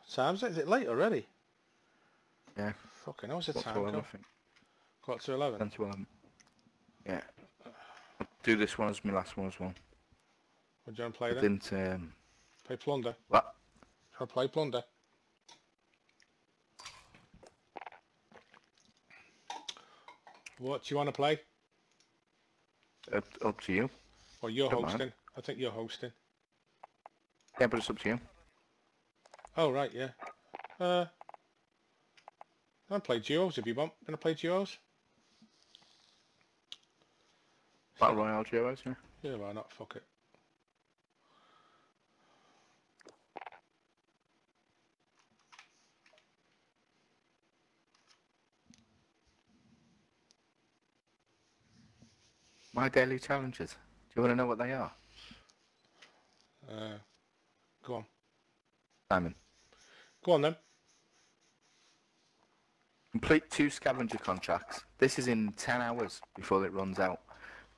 Sam's, is it late already? Yeah. Fucking how's the What's time going on, go? I think? Quarter to 11. 10 to 11. Do this one as my last one as well. Would you want to play I then? didn't, um... Play Plunder. What? Try to play Plunder. What do you want to play? Up, up to you. Well, you're Don't mind. hosting. I think you're hosting. Yeah, but it's up to you. Oh, right, yeah. Uh, I'll play duos if you want. Gonna play duos? Battle Royale duos, yeah. Yeah, why not? Fuck it. My daily challenges. Do you want to know what they are? Uh, go on. Simon. Go on then. Complete two scavenger contracts. This is in 10 hours before it runs out.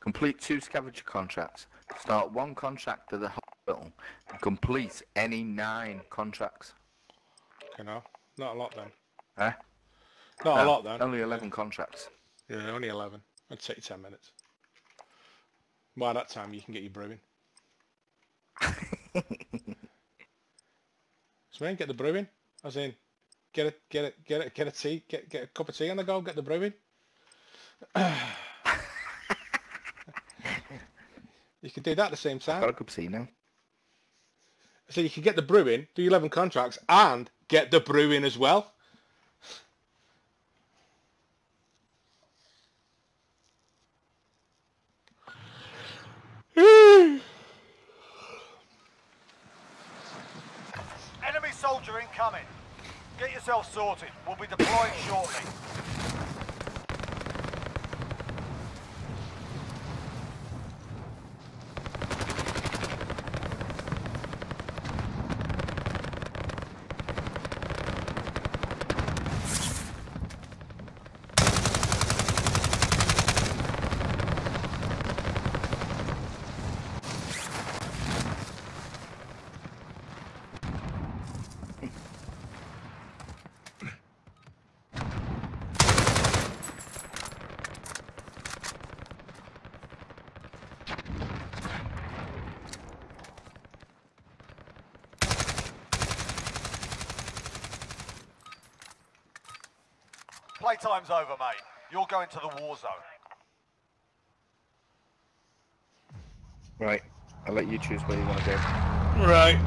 Complete two scavenger contracts. Start one contract at the hospital and complete any nine contracts. Okay, no. Not a lot then. Eh? Not a lot then. Only 11 contracts. Yeah, only 11. It'd take you 10 minutes. By that time, you can get your brewing. So man, get the brewing. As in, get it, get it, get it, get a tea, get get a cup of tea on the go, get the brewing. you can do that at the same Got time. a cup of tea now. So you can get the brewing, do 11 contracts, and get the brewing as well. Enemy soldier incoming. Get yourself sorted. We'll be deploying shortly. Playtime's over, mate. You're going to the war zone. Right. I'll let you choose where you want to go. Right.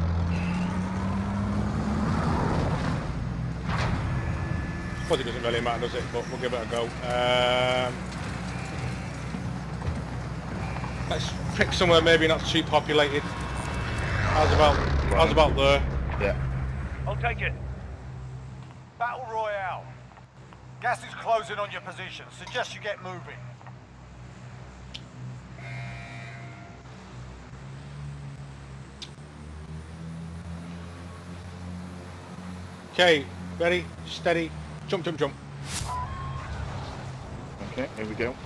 suppose it doesn't really matter, does it? But we'll give it a go. Um, let's pick somewhere maybe not too populated. How's about, how's about there? Yeah. I'll take it. Battle Royale. Gas is closing on your position. Suggest you get moving. Okay, ready, steady, jump, jump, jump. Okay, here we go.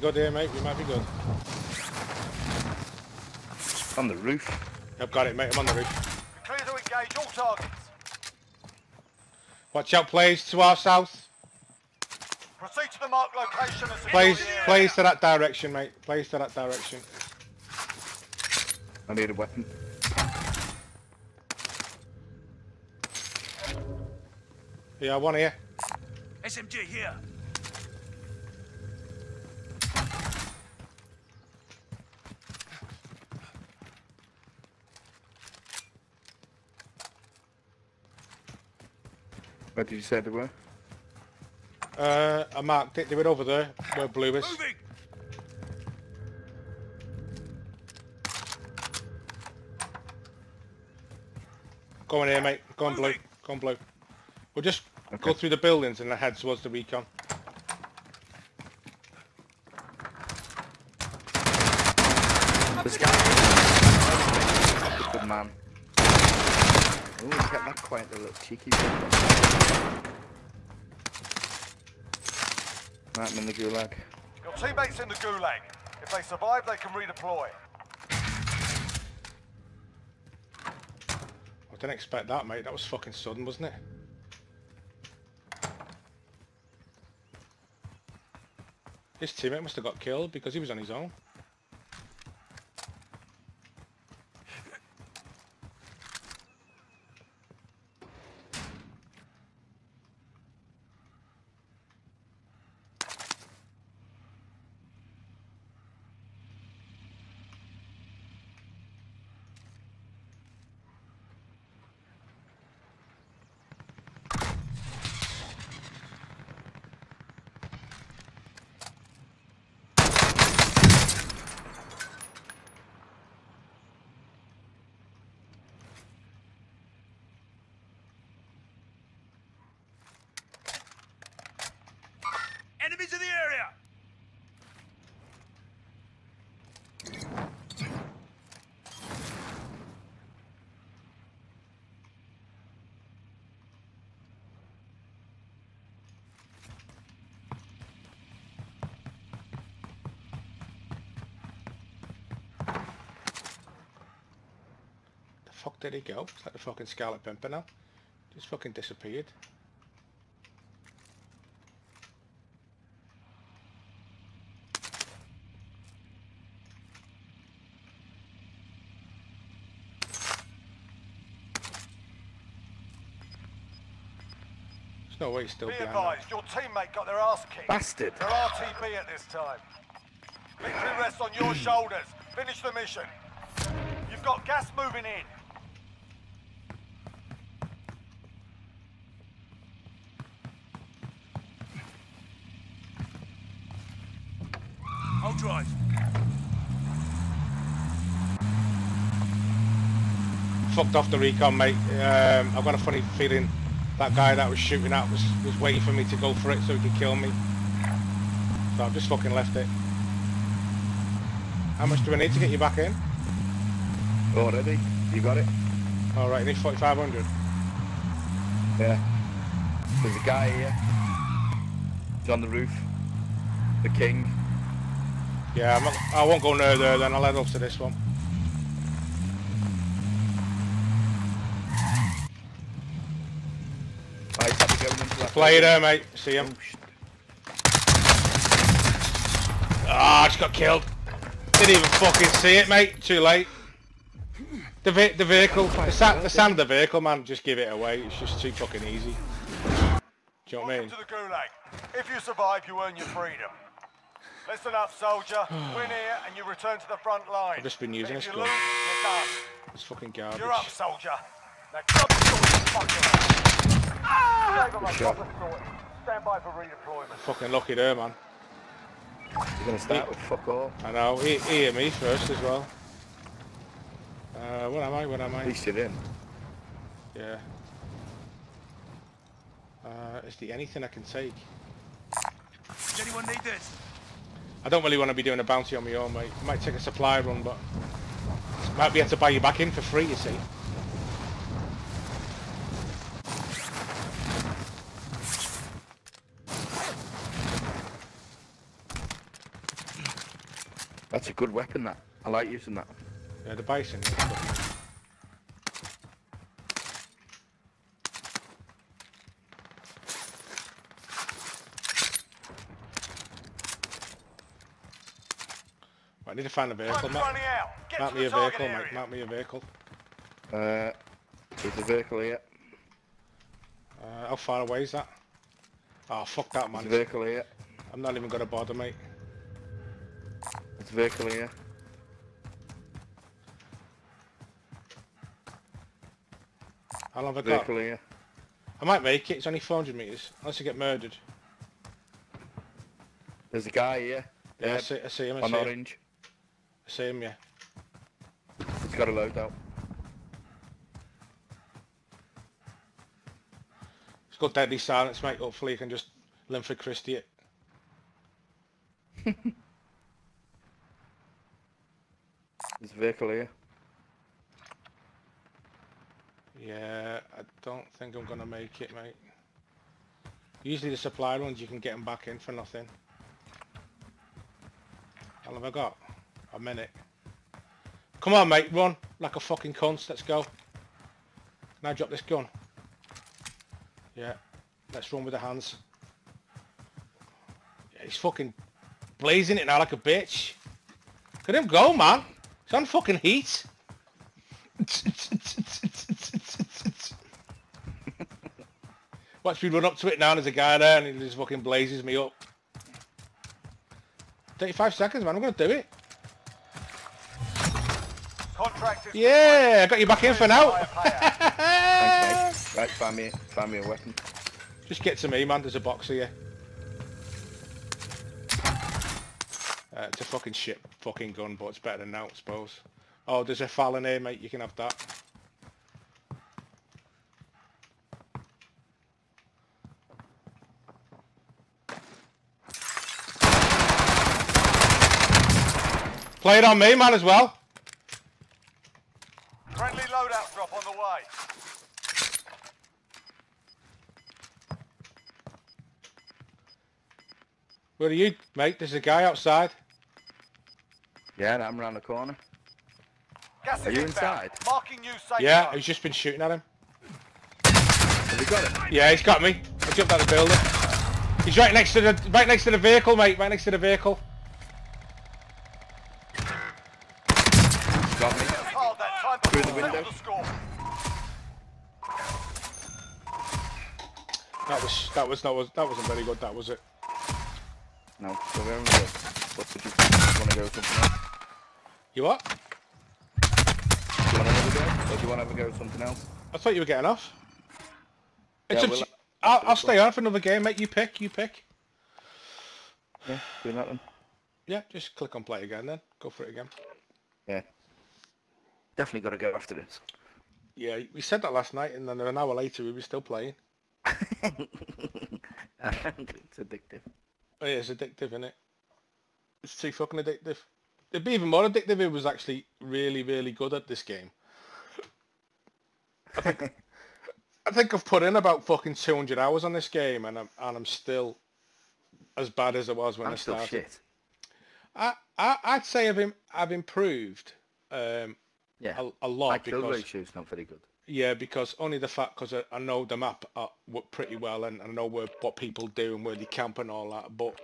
You might be good here, mate. You might be good. On the roof. I've got it, mate. I'm on the roof. Clear to engage all targets. Watch out, plays to our south. Proceed to the marked location and secure Plays, plays to that direction, mate. Plays to that direction. I need a weapon. Yeah, one here. SMG here. Where did you say they were? Uh, I marked it. They were over there, where blue is. Moving. Go on here, mate. Go on blue. Go on blue. We'll just go through the buildings and head towards the recon. This guy. Good man. Oh, kept that quiet, little cheeky. Right, I'm in the gulag. Your teammates in the gulag. If they survive, they can redeploy. I didn't expect that, mate. That was fucking sudden, wasn't it? His teammate must have got killed because he was on his own. Enemies in the area. The fuck did he go? It's like the fucking Scarlet Pimpernel. Just fucking disappeared. There's no way he's still Be behind that. advised, your teammate got their ass kicked. Bastard! They're RTB at this time. Victory rests on your shoulders. Finish the mission. You've got gas moving in. Off the recon, mate. Um, I've got a funny feeling that guy that was shooting at was, was waiting for me to go for it so he could kill me. So I've just fucking left it. How much do I need to get you back in? Already? You got it? Alright, need 4500. Yeah. There's a guy here. He's on the roof. The king. Yeah, I'm not, I won't go near there then, I'll head up to this one. Right, I'll be going into that Play there, mate. See him. Oh, Ah, I just got killed. Didn't even fucking see it, mate. Too late. The ve the vehicle, the, sa the sound of the vehicle, man, just give it away. It's just too fucking easy. Do you know what I mean? to the Gulag. If you survive, you earn your freedom. Listen up, soldier. Win here and you return to the front line. I've just been using if this you gun. lose, you're. It's fucking garbage. You're up, soldier. Now drop the sword, you fucker. Ah! Shot. drop the sword. Stand by for redeployment. Fucking lucky there, man. You're gonna start with fuck all. I know. He, he hit me first as well. Uh, where am I? What am I? At least you're in. Yeah. Uh, is there anything I can take? Does anyone need this? I don't really want to be doing a bounty on my own, mate. I might take a supply run, but might be able to buy you back in for free, you see. That's a good weapon. That I like using that. Yeah, the Bizon. Right, I need to find a vehicle. Time's Mount, running out. Mount me a vehicle, mate. area. Mount me a vehicle. Uh, there's a vehicle here. Uh, how far away is that? Oh, fuck that, man. There's a vehicle here. I'm not even going to bother, mate. A vehicle here. How long have I got? Vehicle here. I might make it. It's only 400 metres. Unless I get murdered. There's a guy here. Yeah, I see, I see him. I on see him. orange. I see him, yeah. He's got a loadout. It's got deadly silence, mate. Hopefully you can just Linford Christie it. There's a vehicle here. Yeah, I don't think I'm going to make it, mate. Usually the supply runs, you can get them back in for nothing. How long have I got? A minute. Come on, mate, run. Like a fucking cunt. Let's go. Can I drop this gun? Yeah. Let's run with the hands. Yeah, he's fucking blazing it now like a bitch. At him go, man. He's on fucking heat. Watch me run up to it now and there's a guy there and he just fucking blazes me up. 35 seconds, man. I'm going to do it. Contract is Yeah, I got you back in for now. complete. Higher payout. Thanks, mate. Right, find me, find me a weapon. Just get to me, man. There's a box here. Uh, it's a fucking shit fucking gun, but it's better than now, I suppose. Oh, there's a Fallon here, mate. You can have that. Play it on me, man, as well. Friendly loadout drop on the way. Where are you, mate? There's a guy outside. Yeah, I'm around the corner. Gas Are you inbound. inside? Marking you safe Yeah, zone. he's just been shooting at him. Have you got it? Yeah, he's got me. I jumped out the building. He's right next to the right next to the vehicle, mate. Right next to the vehicle. Got me. Hard that time Through the window. settle the score. That was that was that was that wasn't very good. That was it. No, so where am I going? What would you want to go something else? You what? Do you want to have go? Or do you want to have a go with something else? I thought you were getting off. It's Yeah, up well, to- I'll, I'll stay on for another game, mate. You pick. You pick. Yeah, doing that then. Yeah, just click on play again then. Go for it again. Yeah. Definitely got to go after this. Yeah, we said that last night, and then an hour later we were still playing. it's addictive. Oh, yeah, it's addictive, isn't it? It's too fucking addictive. It'd be even more addictive if it was actually really, really good at this game. I think, I think I've put in about fucking 200 hours on this game, and I'm and I'm still as bad as I was when I I'm still started. shit. I, I I'd say I've im- I've improved um, Yeah. a, a lot My kill because ratio's not very good. Yeah, because only the fact because I, I know the map uh, pretty well and I know where what people do and where they camp and all that. But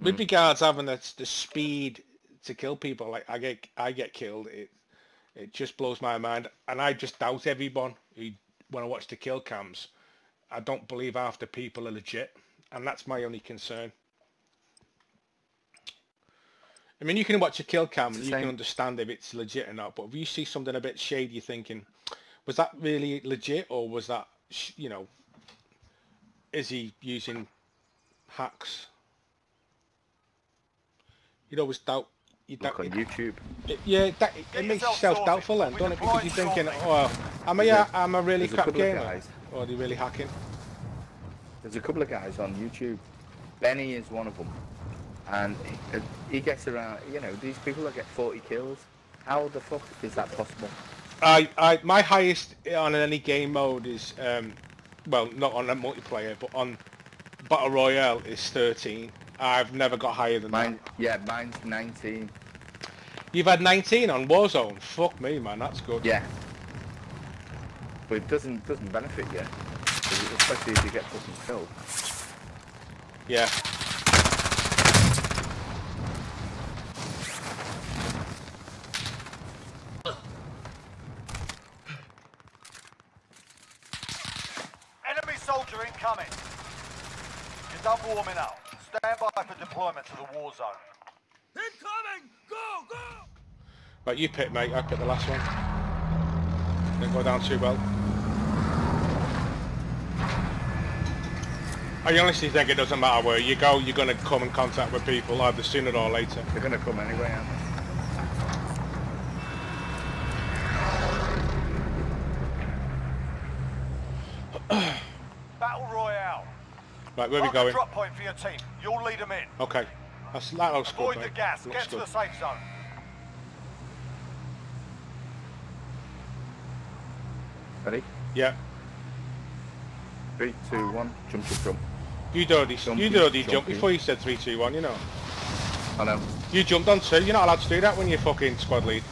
with regards having the, the speed to kill people, like I get I get killed, it it just blows my mind. And I just doubt everyone who when I watch the kill cams, I don't believe half the people are legit, and that's my only concern. I mean, you can watch a kill cam and you can understand if it's legit or not, but if you see something a bit shady, you're thinking, was that really legit or was that, you know, is he using hacks? You'd always doubt. You doubt Look on YouTube. it, yeah, that, it, Get makes yourself yourself doubtful then, We don't it? Because you're thinking, shortly. oh, am I, There's a- am I really there's a crap gamer? guys. Or are they really hacking? There's a couple of guys on YouTube. Benny is one of them, and he, he gets around. You know, these people that get 40 kills. How the fuck is that possible? I, I, my highest on any game mode is, um, well, not on a multiplayer, but on Battle Royale is 13. I've never got higher than Mine, that. yeah, mine's 19. You've had 19 on Warzone. Fuck me, man. That's good. Yeah, but it doesn't doesn't benefit you, especially if you get fucking killed. Yeah. Enemy soldier incoming. You're done warming up. Stand deployment to the war zone. Incoming! Go, go! Right, you pick, mate. I picked the last one. Didn't go down too well. I honestly think it doesn't matter where you go, you're going to come in contact with people either sooner or later. They're gonna come anyway, aren't they? Battle Royale. Right, where are we Mark a going? drop point for your team. You'll lead them in. Okay. That's, that looks good, Avoid mate. the gas. Looks Get to the safe zone. Ready? Yeah. Three, two, one. Jump, jump, jump. You did already, you Jumpy, did already jump jumpy. before you said three, two, one. you know. I know. You jumped on two. You're not allowed to do that when you're fucking squad lead.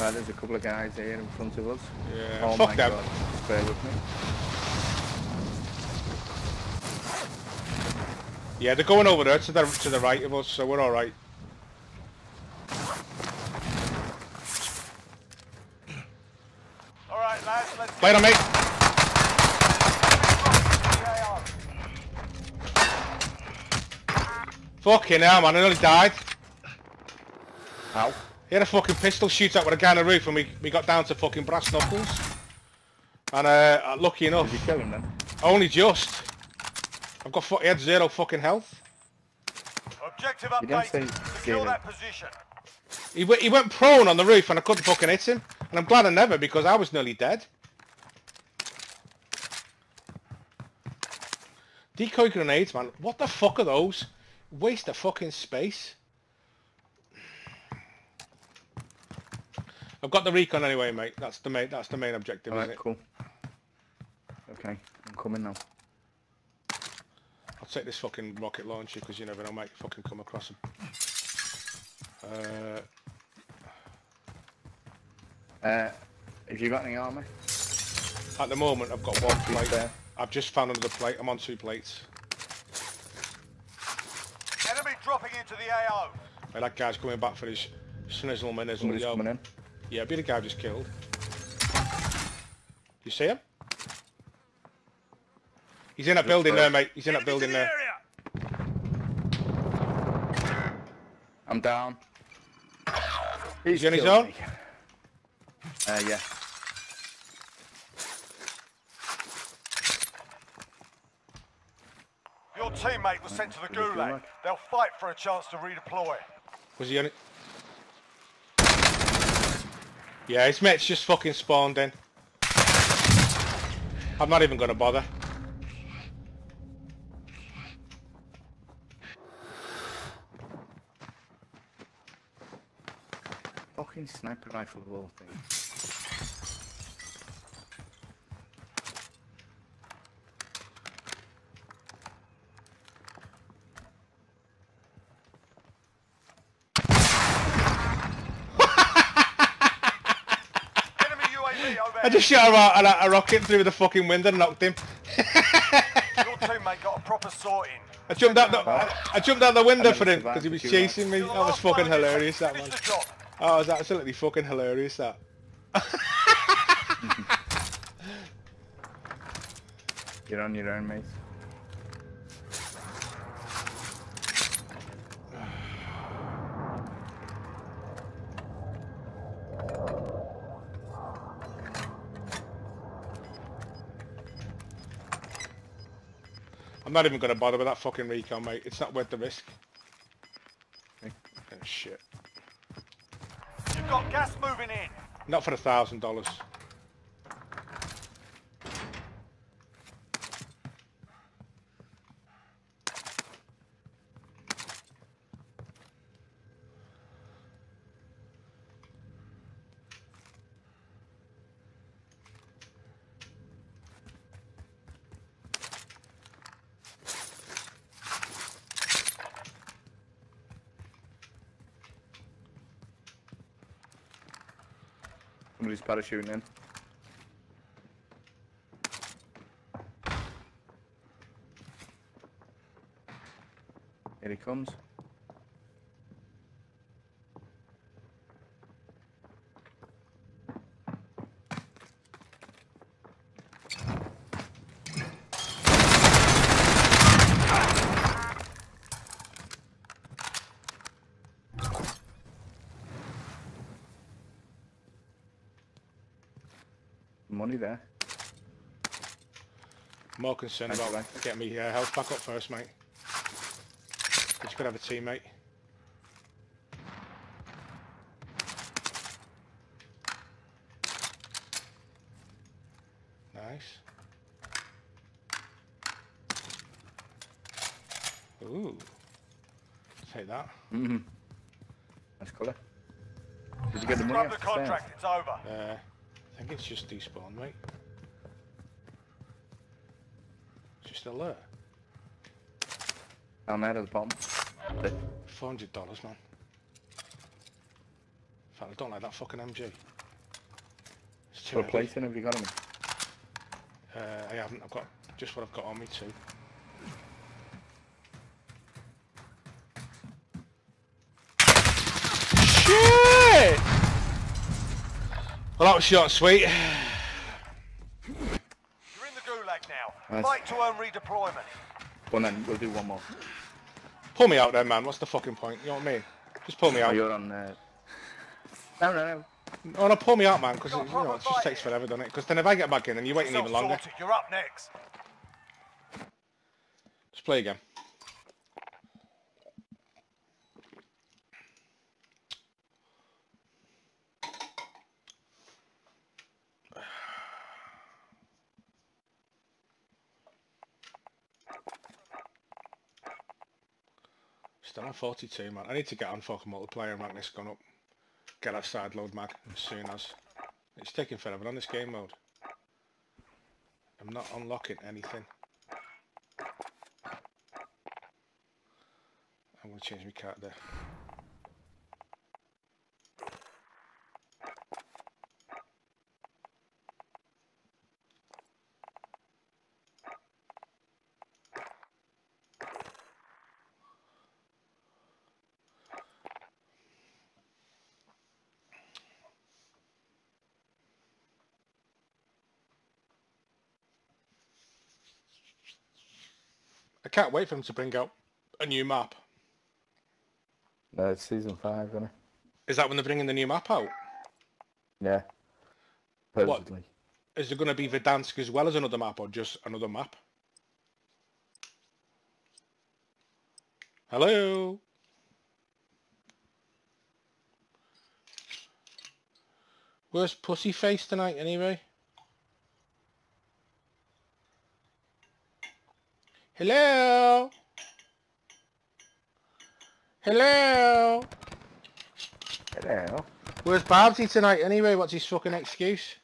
Right, there's a couple of guys here in front of us. Yeah, Oh fuck my them. god. Just bear with me. Yeah, they're going over there to the to the right of us, so we're all right. All right, lads. Let's Play it on, mate. Fucking hell, man! I nearly died. How? He had a fucking pistol shootout with a guy on the roof, and we we got down to fucking brass knuckles. And uh, lucky enough, Did you kill him then? only just. I've got fu- he had zero fucking health. Objective update. didn't say updated. Secure that position. He, w- he went prone on the roof and I couldn't fucking hit him. And I'm glad I never because I was nearly dead. Decoy grenades, man. What the fuck are those? Waste of fucking space. I've got the recon anyway, mate. That's the main. That's the main objective, isn't Alright, it? cool. Okay, I'm coming now. I'll take this fucking rocket launcher because you never know, I might fucking come across them. Uh, Uh, have you got any armor? at the moment, I've got one plate. there. I've just found another plate. I'm on two plates. Enemy dropping into the AO. Hey, that guy's coming back for his snizzle manizzle, Somebody's yo. coming in. Yeah, be the guy I just killed. You see him? He's in that building there, mate. He's in that building there. I'm down. He's he on his own? me. Uh, yeah. Your teammate was sent to the To gulag. gulag. They'll fight for a chance to redeploy. Was he on it? Yeah, his mate's just fucking spawned in. I'm not even gonna bother. Fucking sniper rifle of all things. I just shot him out and a, a rocket through the fucking window and knocked him. Your teammate got a proper sorting. I jumped out the I, I jumped out the window for him because he was chasing me. That was fucking hilarious. That Finish man. the job. Oh, it's absolutely fucking hilarious. That. You're on your own, mate. I'm not even gonna bother with that fucking recon, mate. It's not worth the risk. Okay. Oh, shit. Got gas moving in. Not for a thousand dollars. Somebody's parachuting in. Here he comes. Money there. More concerned Thank about mate. getting me uh, health back up first, mate. But you could have a teammate. Nice. Ooh. Take that. Mm-hmm. Nice colour. Did you get the money Grab the off the stairs? contract. It's over. Uh, I think it's just despawn, mate. She's still there. Down there at the bottom. Four hundred dollars, man. In fact, I don't like that fucking MG. It's too heavy. Replacing, have you got him? Uh, I haven't. I've got just what I've got on me too. Shit! Well, that was short and sweet. You're in the gulag now. Nice. Fight to earn redeployment. Well then, we'll do one more. Pull me out there, man. What's the fucking point? You know what I mean? Just pull me Oh, out. you're on... there. No, no, no. Oh no, pull me out, man, because you know it just takes here. forever, doesn't it? Because then if I get back in, then you're waiting Yourself even longer. sorted. You're up next. Let's play again. Still on 42, man. I need to get on fucking multiplayer and rank this gun up. Get that side load mag as soon as. It's taking forever on this game mode. I'm not unlocking anything. I'm going to change my card there. Can't wait for them to bring out a new map. No, it's season five, isn't it? Is that when they're bringing the new map out? Yeah. What? Supposedly. Is there going to be Verdansk as well as another map or just another map? Hello? Where's Pussyface tonight anyway? Hello? Hello? Hello. Where's Barbsy tonight anyway? What's his fucking excuse?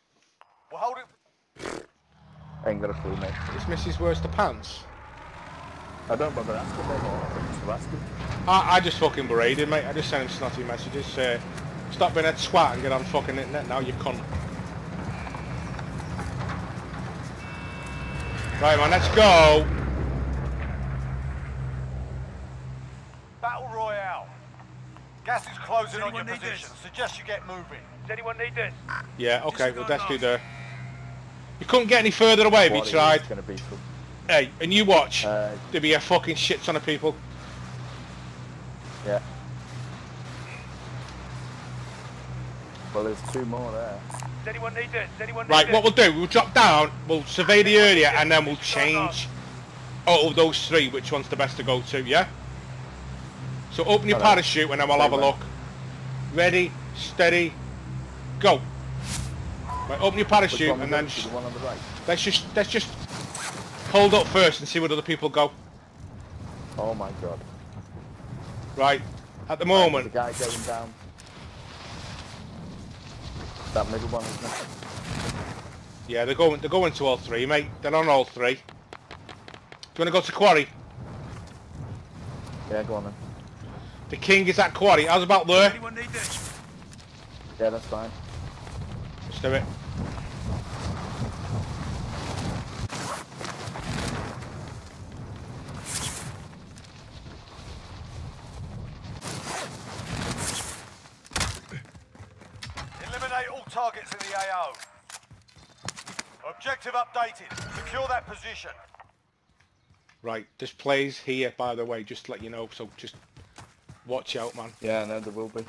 We'll hold it. I ain't got a clue, mate. Is Mrs. Worst the Pants? I don't bother asking, mate. I'm just asking. I, I just fucking berated him, mate. I just sent him snotty messages. Uh, stop being a twat and get on fucking internet now, you cunt. Right, man, let's go. Battle Royale. Gas is closing on your anyone need position. Suggest you get moving. Does anyone need this? Yeah, okay, well, go let's do north. there. You couldn't get any further away if you tried. is gonna be for, Hey, and you watch. uh, There'll be a fucking shit ton of people. yeah. Well, there's two more there. Does anyone need this? Does anyone need Right, this? what we'll do, we'll drop down, we'll survey the area, and then we'll change out of those three which one's the best to go to, yeah? So open your parachute and then we'll have a look. Ready, steady, go. Right, open your parachute and then the one on the right. let's just let's just hold up first and see what other people go. Oh my god. Right, at the moment, a guy going down. That middle one, isn't it? yeah, they're going they're going to all three, mate. They're on all three. Do you want to go to quarry? Yeah, go on then. The king is at quarry. How's about there? anyone need this? Yeah, that's fine. Let's do it. Eliminate all targets in the AO. Objective updated. Secure that position. Right, this plays here, by the way, just to let you know, so just watch out, man. Yeah, I know there will be.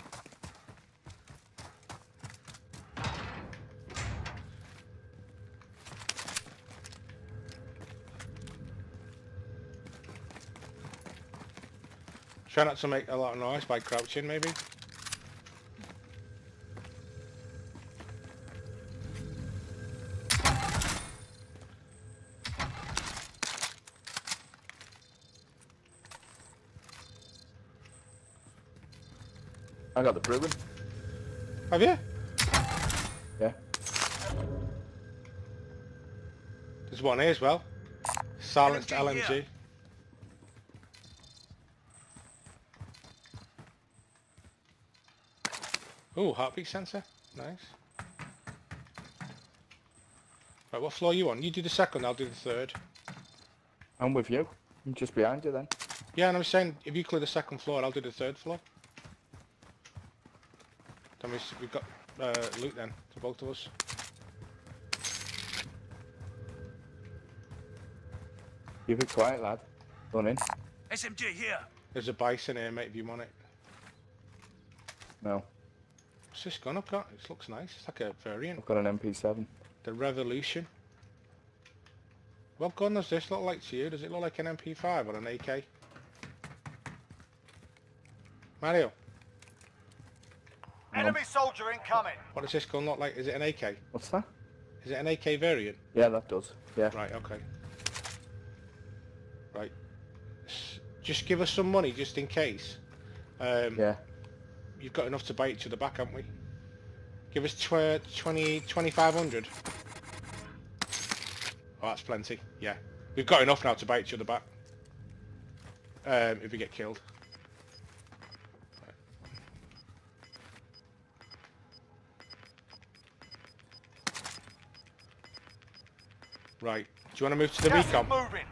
Try not to make a lot of noise by crouching, maybe. I got the Bruen. Have you? Yeah. There's one here as well. Silenced LMG LMG. here. Oh, heartbeat sensor. Nice. Right, what floor are you on? You do the second, I'll do the third. I'm with you. I'm just behind you then. Yeah, and I'm saying, if you clear the second floor, I'll do the third floor. Then we've, we've got uh, loot then, for both of us. Keep it quiet, lad. Going in. SMG here. There's a Bizon here, mate, if you want it. No, What's this gun I've got? It looks nice. It's like a variant. I've got an MP7. The Revolution. What gun does this look like to you? Does it look like an MP5 or an AK? Mario, Enemy soldier incoming. what does this gun look like? Is it an AK? What's that? Is it an AK variant? Yeah, that does. Yeah. Right, okay. Right. Just give us some money just in case. Um, Yeah. You've got enough to buy each other back, haven't we? Give us tw 20, 2500. Oh, that's plenty. Yeah. We've got enough now to buy each other back. Um, if we get killed. Right. Do you want to move to the Gas recon? moving.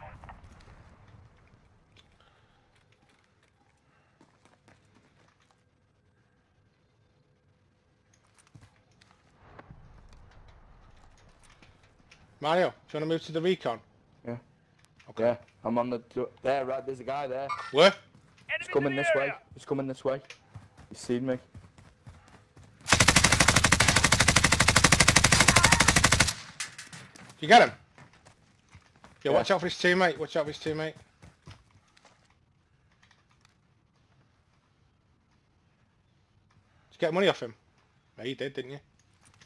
Mario, do you want to move to the recon? Yeah. Okay. Yeah. I'm on the... There, right, there's a guy there. Where? He's coming this way. He's coming this way. He's seen me. You got him? Yeah, Yeah. watch out for his teammate. Watch out for his teammate. Did you get money off him? Yeah, you did, didn't you?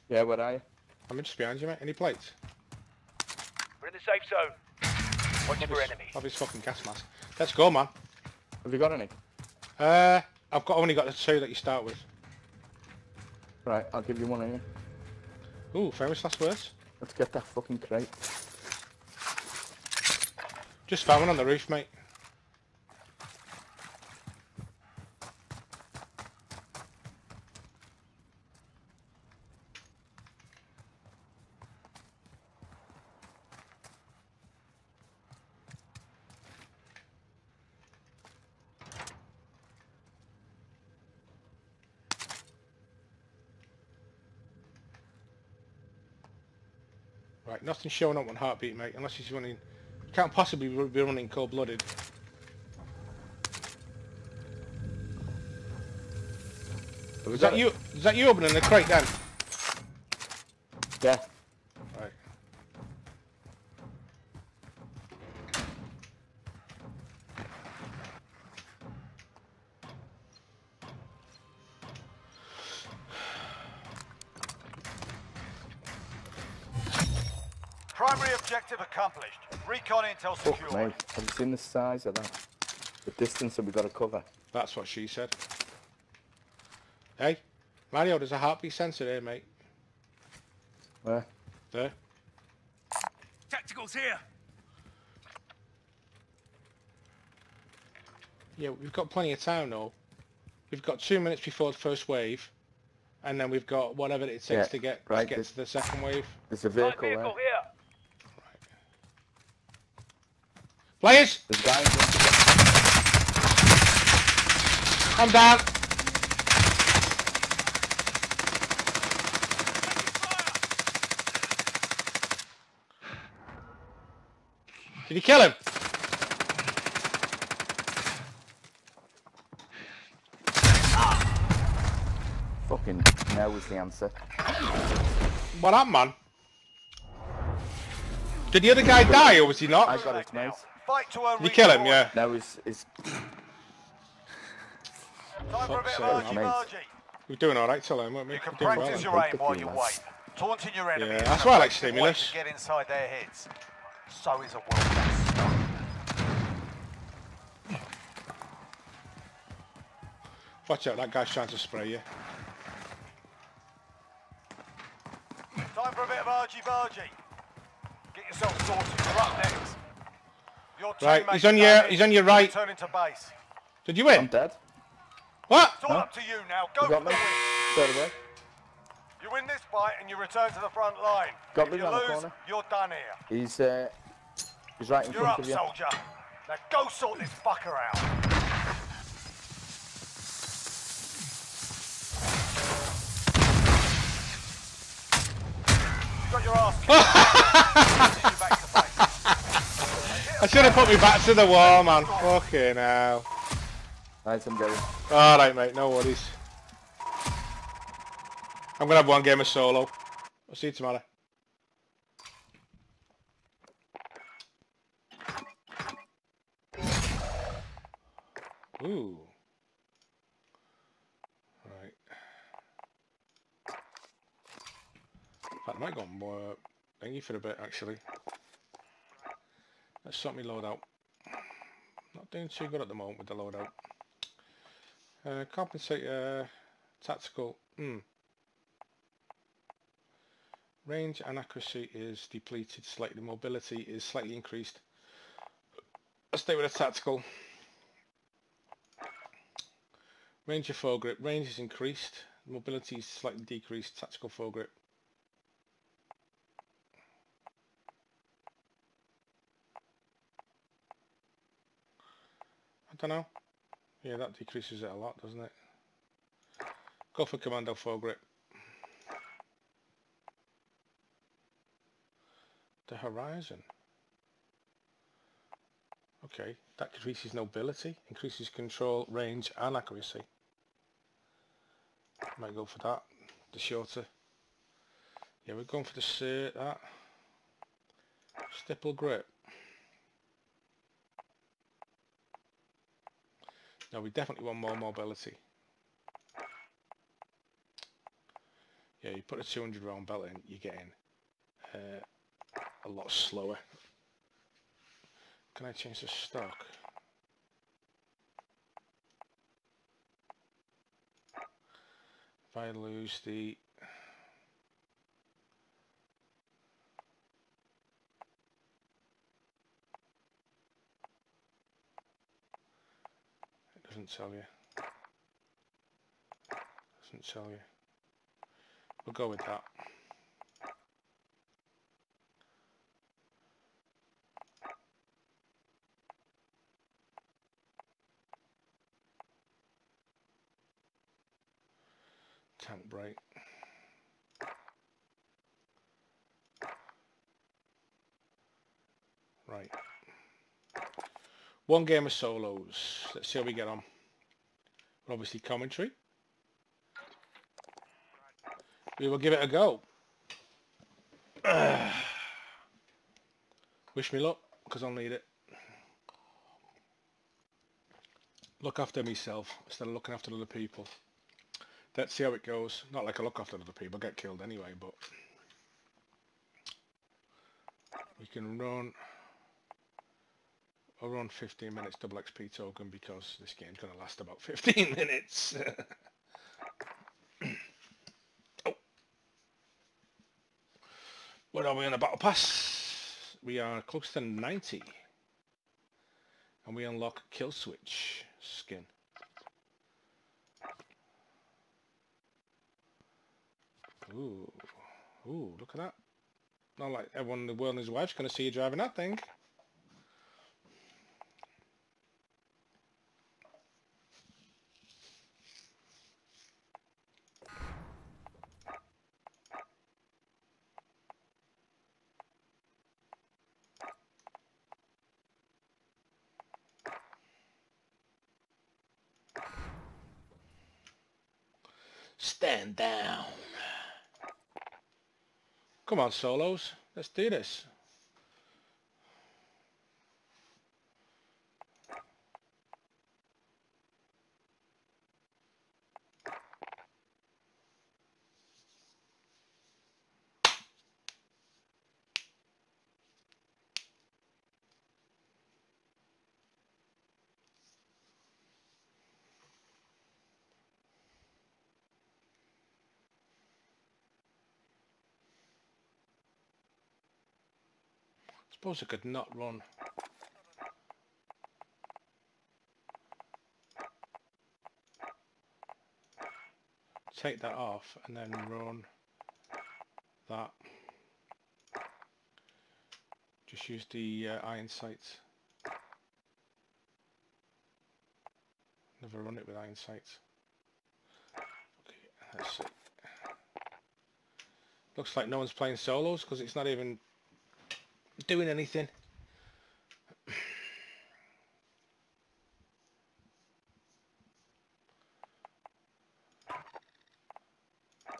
Yeah, where are you? I'm just behind you, mate. Any plates? We're in the safe zone. Watch for Have his- enemy. Have his fucking gas mask. Let's go, man. Have you got any? Uh, I've got only got the two that you start with. Right, I'll give you one of here. Ooh, famous last words. Let's get that fucking crate. Just found on the roof, mate. Right, nothing showing up on heartbeat, mate, unless he's running can't possibly be running cold-blooded. Is got that you? Is that you opening the crate then? Yeah. Intel Fuck secured. me. Have you seen the size of that? The distance that we've got to cover. That's what she said. Hey, Mario, there's a heartbeat sensor here, mate. Where? There. Tacticals here. Yeah, we've got plenty of time though. We've got two minutes before the first wave, and then we've got whatever it takes Yeah, to get right, to get this- to the second wave. There's a Light vehicle there. vehicle here. Players, a guy. I'm down. Did he kill him? Fucking no was the answer. What happened, man? Did the other guy die, or was he I not? got it, mate. Fight to earn you kill him? Yeah. No, he's, he's Time for a bit Fuck's of argy-bargy. We're doing all right till then, weren't we? You can We're well. your aim the while you lads. wait. Taunting your enemy Yeah, that's why I like stimulus. get inside their heads. So is a well-done stun. Watch out, that guy's trying to spray you. Time for a bit of argy-bargy. Get yourself sorted. You're up next. Your Right, he's on your- in. he's on your right. Returning to base. Did you win? I'm win? dead. What? It's all Huh? up to you now. Go You for the me? win. Straight away. You win this fight and you return to the front line. Got if me you round the lose, corner. you're done here. He's uh, he's right in You're front up, of you. soldier. Now go sort this fucker out. You got your ass kicked. You're back to base. I should have put me back to the wall, man. Fucking hell. Right, I'm going. Alright, mate, no worries. I'm gonna have one game of solo. I'll see you tomorrow. Ooh. Right. In fact, I might go more thingy for a bit, actually. Let's sort me load out. Not doing too good at the moment with the loadout. Uh, compensate uh, tactical. Hmm. Range and accuracy is depleted slightly. Mobility is slightly increased. Let's stay with a tactical. Range of foregrip. Range is increased. Mobility is slightly decreased. Tactical foregrip. Don't know. Yeah, that decreases it a lot, doesn't it? Go for commando foregrip. The horizon. Okay, that increases nobility, increases control, range and accuracy. Might go for that, the shorter. Yeah, we're going for the cert, that. Stipple grip. No, we definitely want more mobility. Yeah, you put a 200 round belt in, you're getting uh, a lot slower. Can I change the stock? If I lose the... doesn't tell you. Doesn't tell you. We'll go with that. Tank brake. Right. One game of solos. Let's see how we get on. Obviously commentary. We will give it a go. Wish me luck, because I'll need it. Look after myself instead of looking after other people. Let's see how it goes. Not like I look after other people, I get killed anyway, but... We can run... I'll run 15 minutes double XP token because this game's going to last about 15 minutes. oh. Where are we on the battle pass? We are close to 90. And we unlock kill switch skin. Ooh. Ooh, look at that. Not like everyone in the world and his wife's going to see you driving that thing. Stand down. Come on, solos. Let's do this. Suppose I could not run. Take that off and then run that. Just use the uh, iron sights. Never run it with iron sights. Okay. Looks like no one's playing solos because it's not even doing anything.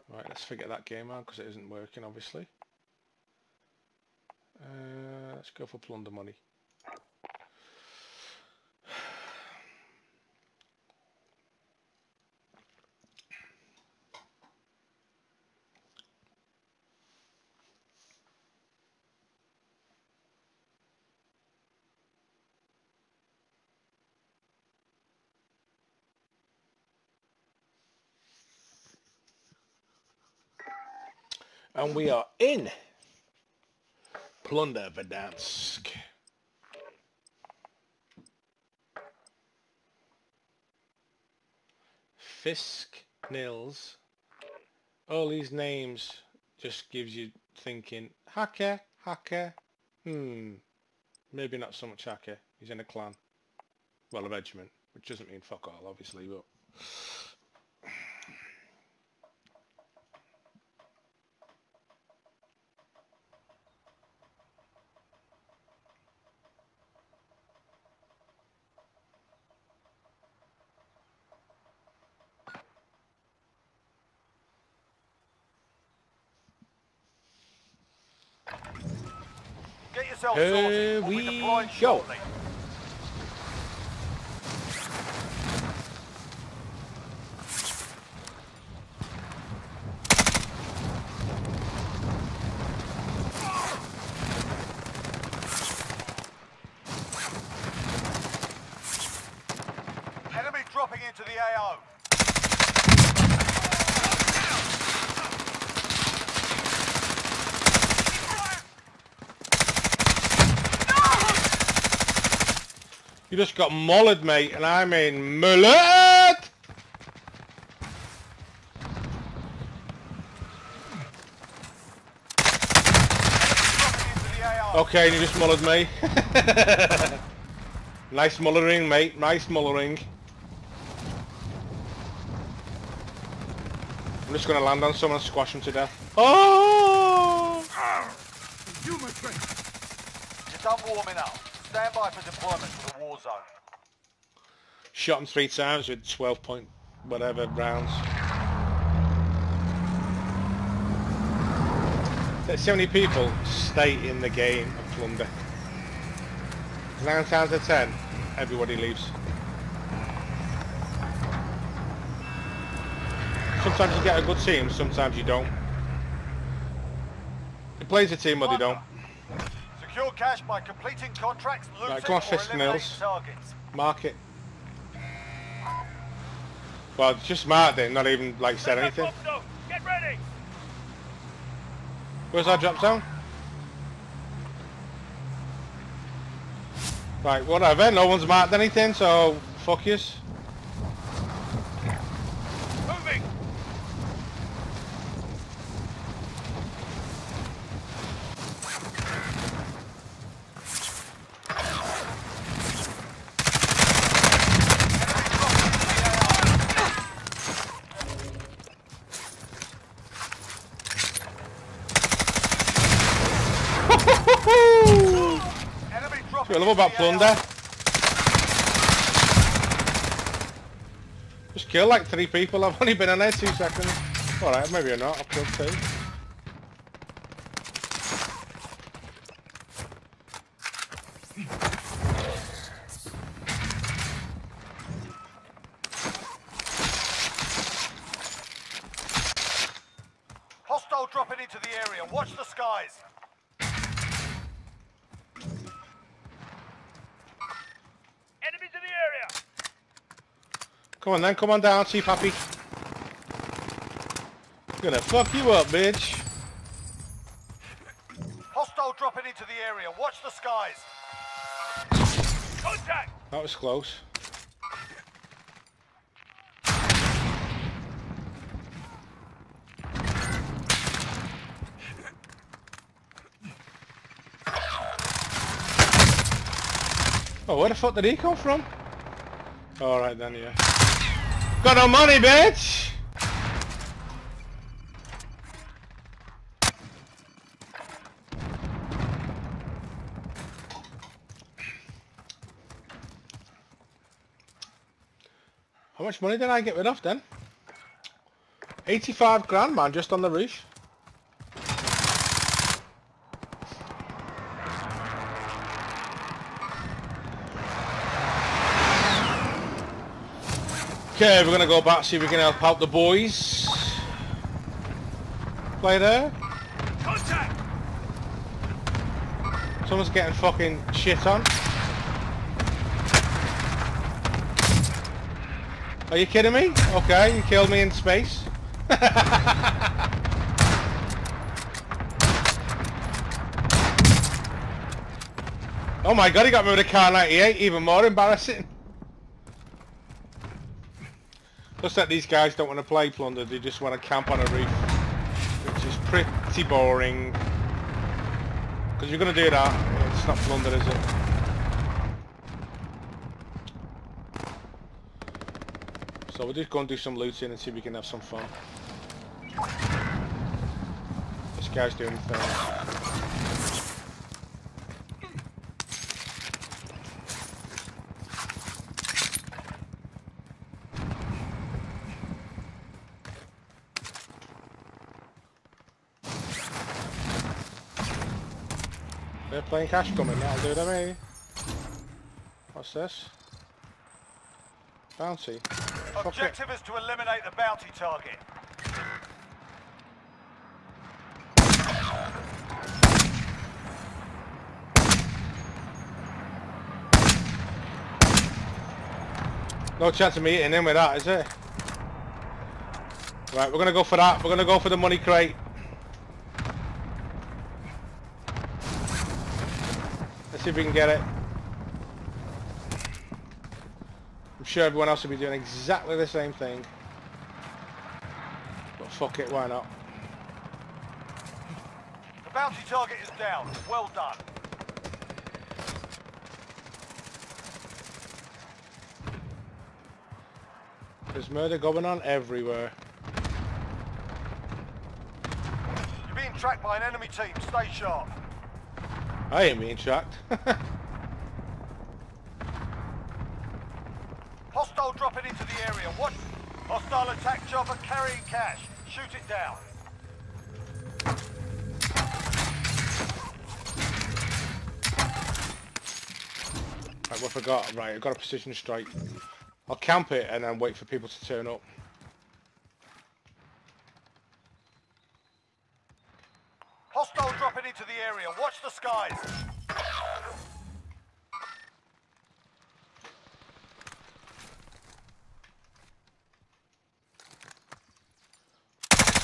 Right, let's forget that game out because it isn't working, obviously. Uh, let's go for plunder money. And we are in Plunder Verdansk. Fisk, Nils. All these names just gives you thinking, hacker, hacker, hmm, maybe not so much hacker. He's in a clan. Well, a regiment, which doesn't mean fuck all, obviously, but... Get yourself sorted. We'll be we go. shortly. Enemy dropping into the AO. You just got mullered, mate, and I mean mullered! Okay, and you just mullered me. nice mullering, mate. Nice mullering. I'm just gonna land on someone and squash him to death. Oh! Done warming up. Stand by for deployment to the war zone. Shot him three times with 12 point whatever rounds. There's so many people stay in the game of plunder. Nine times out of ten, everybody leaves. Sometimes you get a good team, sometimes you don't. It plays a team or they don't. Secure cash by completing contracts, looting, Right, come on, or Fist Mills. targets. Mark it. Well, just marked then, not even like said anything. go, Bob, Get ready. Where's our drop zone? Right, whatever, no one's marked anything, so fuck yous. Moving. Enemy plunder. Just kill like three people, I've only been on there two seconds. Alright, maybe not, I've killed two. Hostile dropping into the area. Watch the skies. Enemies in the area. Come on then, come on down, see Pappy. Gonna fuck you up, bitch. Hostile dropping into the area. Watch the skies. Contact. That was close. Oh, where the fuck did he come from? Alright then, yeah. Got no money, bitch! How much money did I get rid of then? 85 grand, man, just on the roof. Okay, we're gonna go back, see if we can help out the boys. Play there. Contact. Someone's getting fucking shit on. Are you kidding me? Okay, you killed me in space. oh my god, he got me with a Kar 98, even more embarrassing. Looks like these guys don't want to play plunder, they just want to camp on a roof. Which is pretty boring. Because you're going to do that, it's not plunder, is it? So we'll just go and do some looting and see if we can have some fun. This guy's doing things. They're playing cash coming, that'll do I mean. What's this? Bounty. Objective is to eliminate the bounty target. No chance of me hitting him with that, is it? Right, we're gonna go for that. We're gonna go for the money crate. See if we can get it. I'm sure everyone else will be doing exactly the same thing. But fuck it, why not? The bounty target is down. Well done. There's murder going on everywhere. You're being tracked by an enemy team. Stay sharp. I ain't being tracked. Hostile dropping into the area. What? Hostile attack chopper carrying cash. Shoot it down. Right, what have I got? Right, I've got a precision strike. I'll camp it and then wait for people to turn up. Hostile dropping into the area. Watch the skies.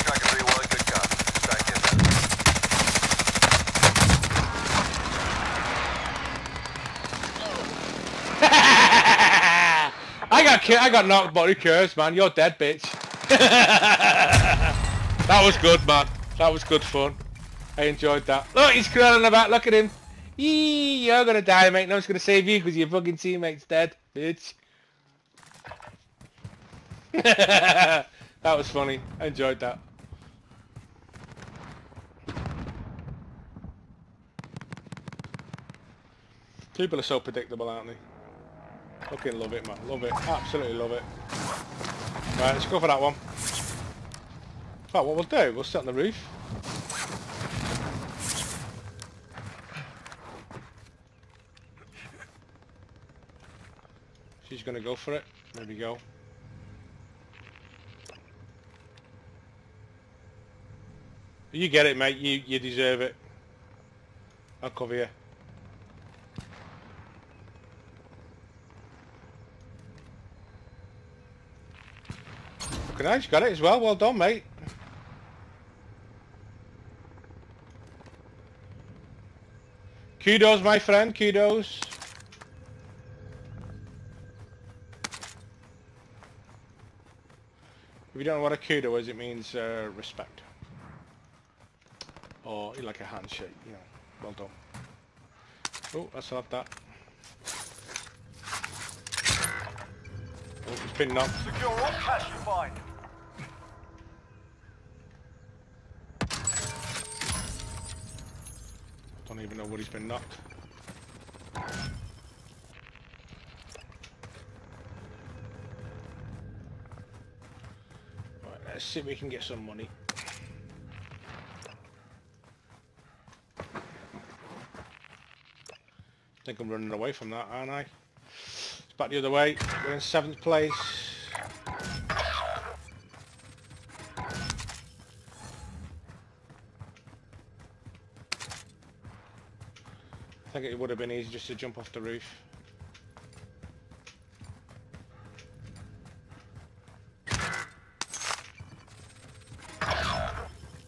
Striker 3-1, good copy. Strike inbound. I got knocked, but who cares, man? You're dead, bitch. that was good, man. That was good fun. I enjoyed that. Look, he's crawling about. Look at him. Yee, you're gonna die, mate. No one's gonna save you because your fucking teammate's dead, bitch. that was funny. I enjoyed that. People are so predictable, aren't they? Fucking love it, man. Love it. Absolutely love it. Right, let's go for that one. Fact, what we'll do, we'll sit on the roof. She's gonna go for it. There we go. You get it, mate. You you deserve it. I'll cover you. Fucking nice, got it as well. Well done, mate. Kudos, my friend. Kudos. If you don't know what a kudo is, it means uh, respect. Or like a handshake, you know. Well done. Oh, I still have that. Oh, it's been knocked. Secure cash you find. Don't even know what he's been knocked. Right, let's see if we can get some money. I think I'm running away from that, aren't I? It's back the other way. We're in seventh place. Think it would have been easy just to jump off the roof.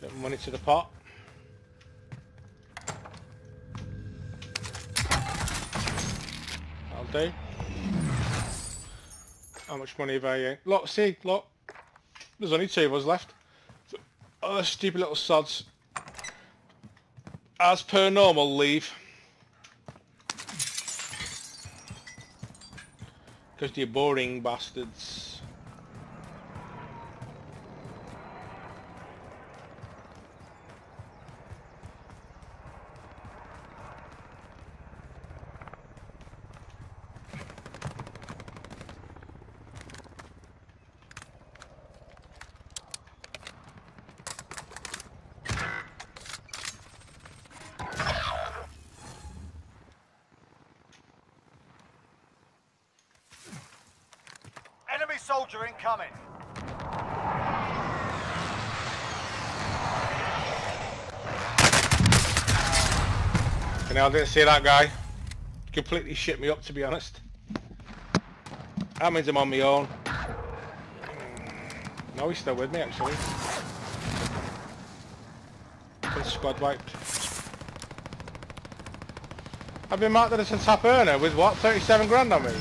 Get money to the pot. I'll do. How much money have I... Uh, look, see, look. There's only two of us left. Oh, stupid little sods. As per normal, leave. Because they're boring bastards. Enemy soldier incoming. And I didn't see that guy. Completely shit me up, to be honest. That means I'm on my own. Mm. No, he's still with me, actually. Been squad wiped. I've been marked as a top earner with what? 37 grand on me?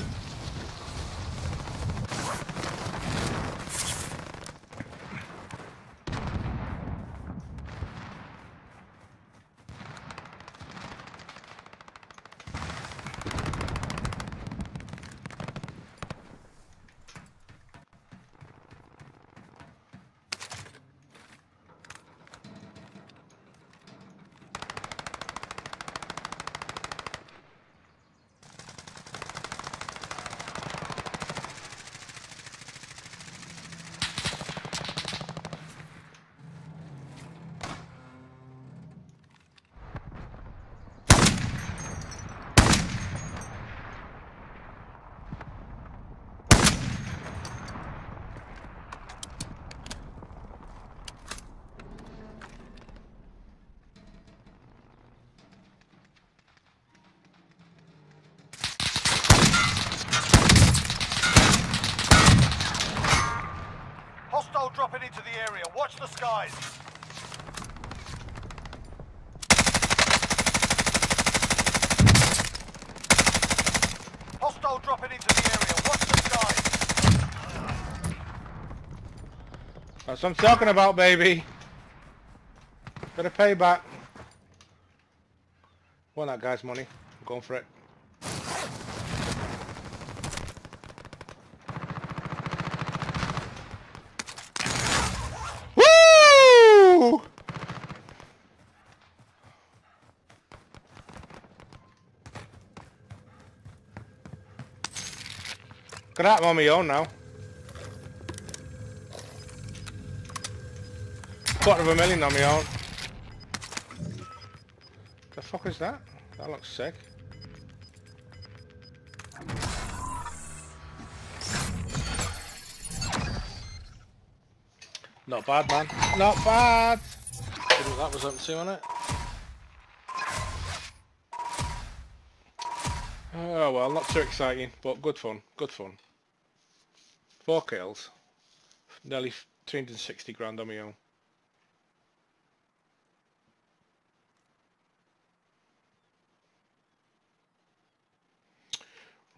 That's what I'm talking about, baby. To pay back. Want that guy's money. I'm going for it. Woo! That on my own now. Quarter of a million on my own. The fuck is that? That looks sick. Not bad, man. Not bad. Didn't- That was up to, wasn't it? Oh well, not too exciting, but good fun. Good fun. Four kills. Nearly 360 grand on my own.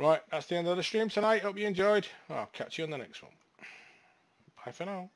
Right, that's the end of the stream tonight. Hope you enjoyed. I'll catch you on the next one. Bye for now.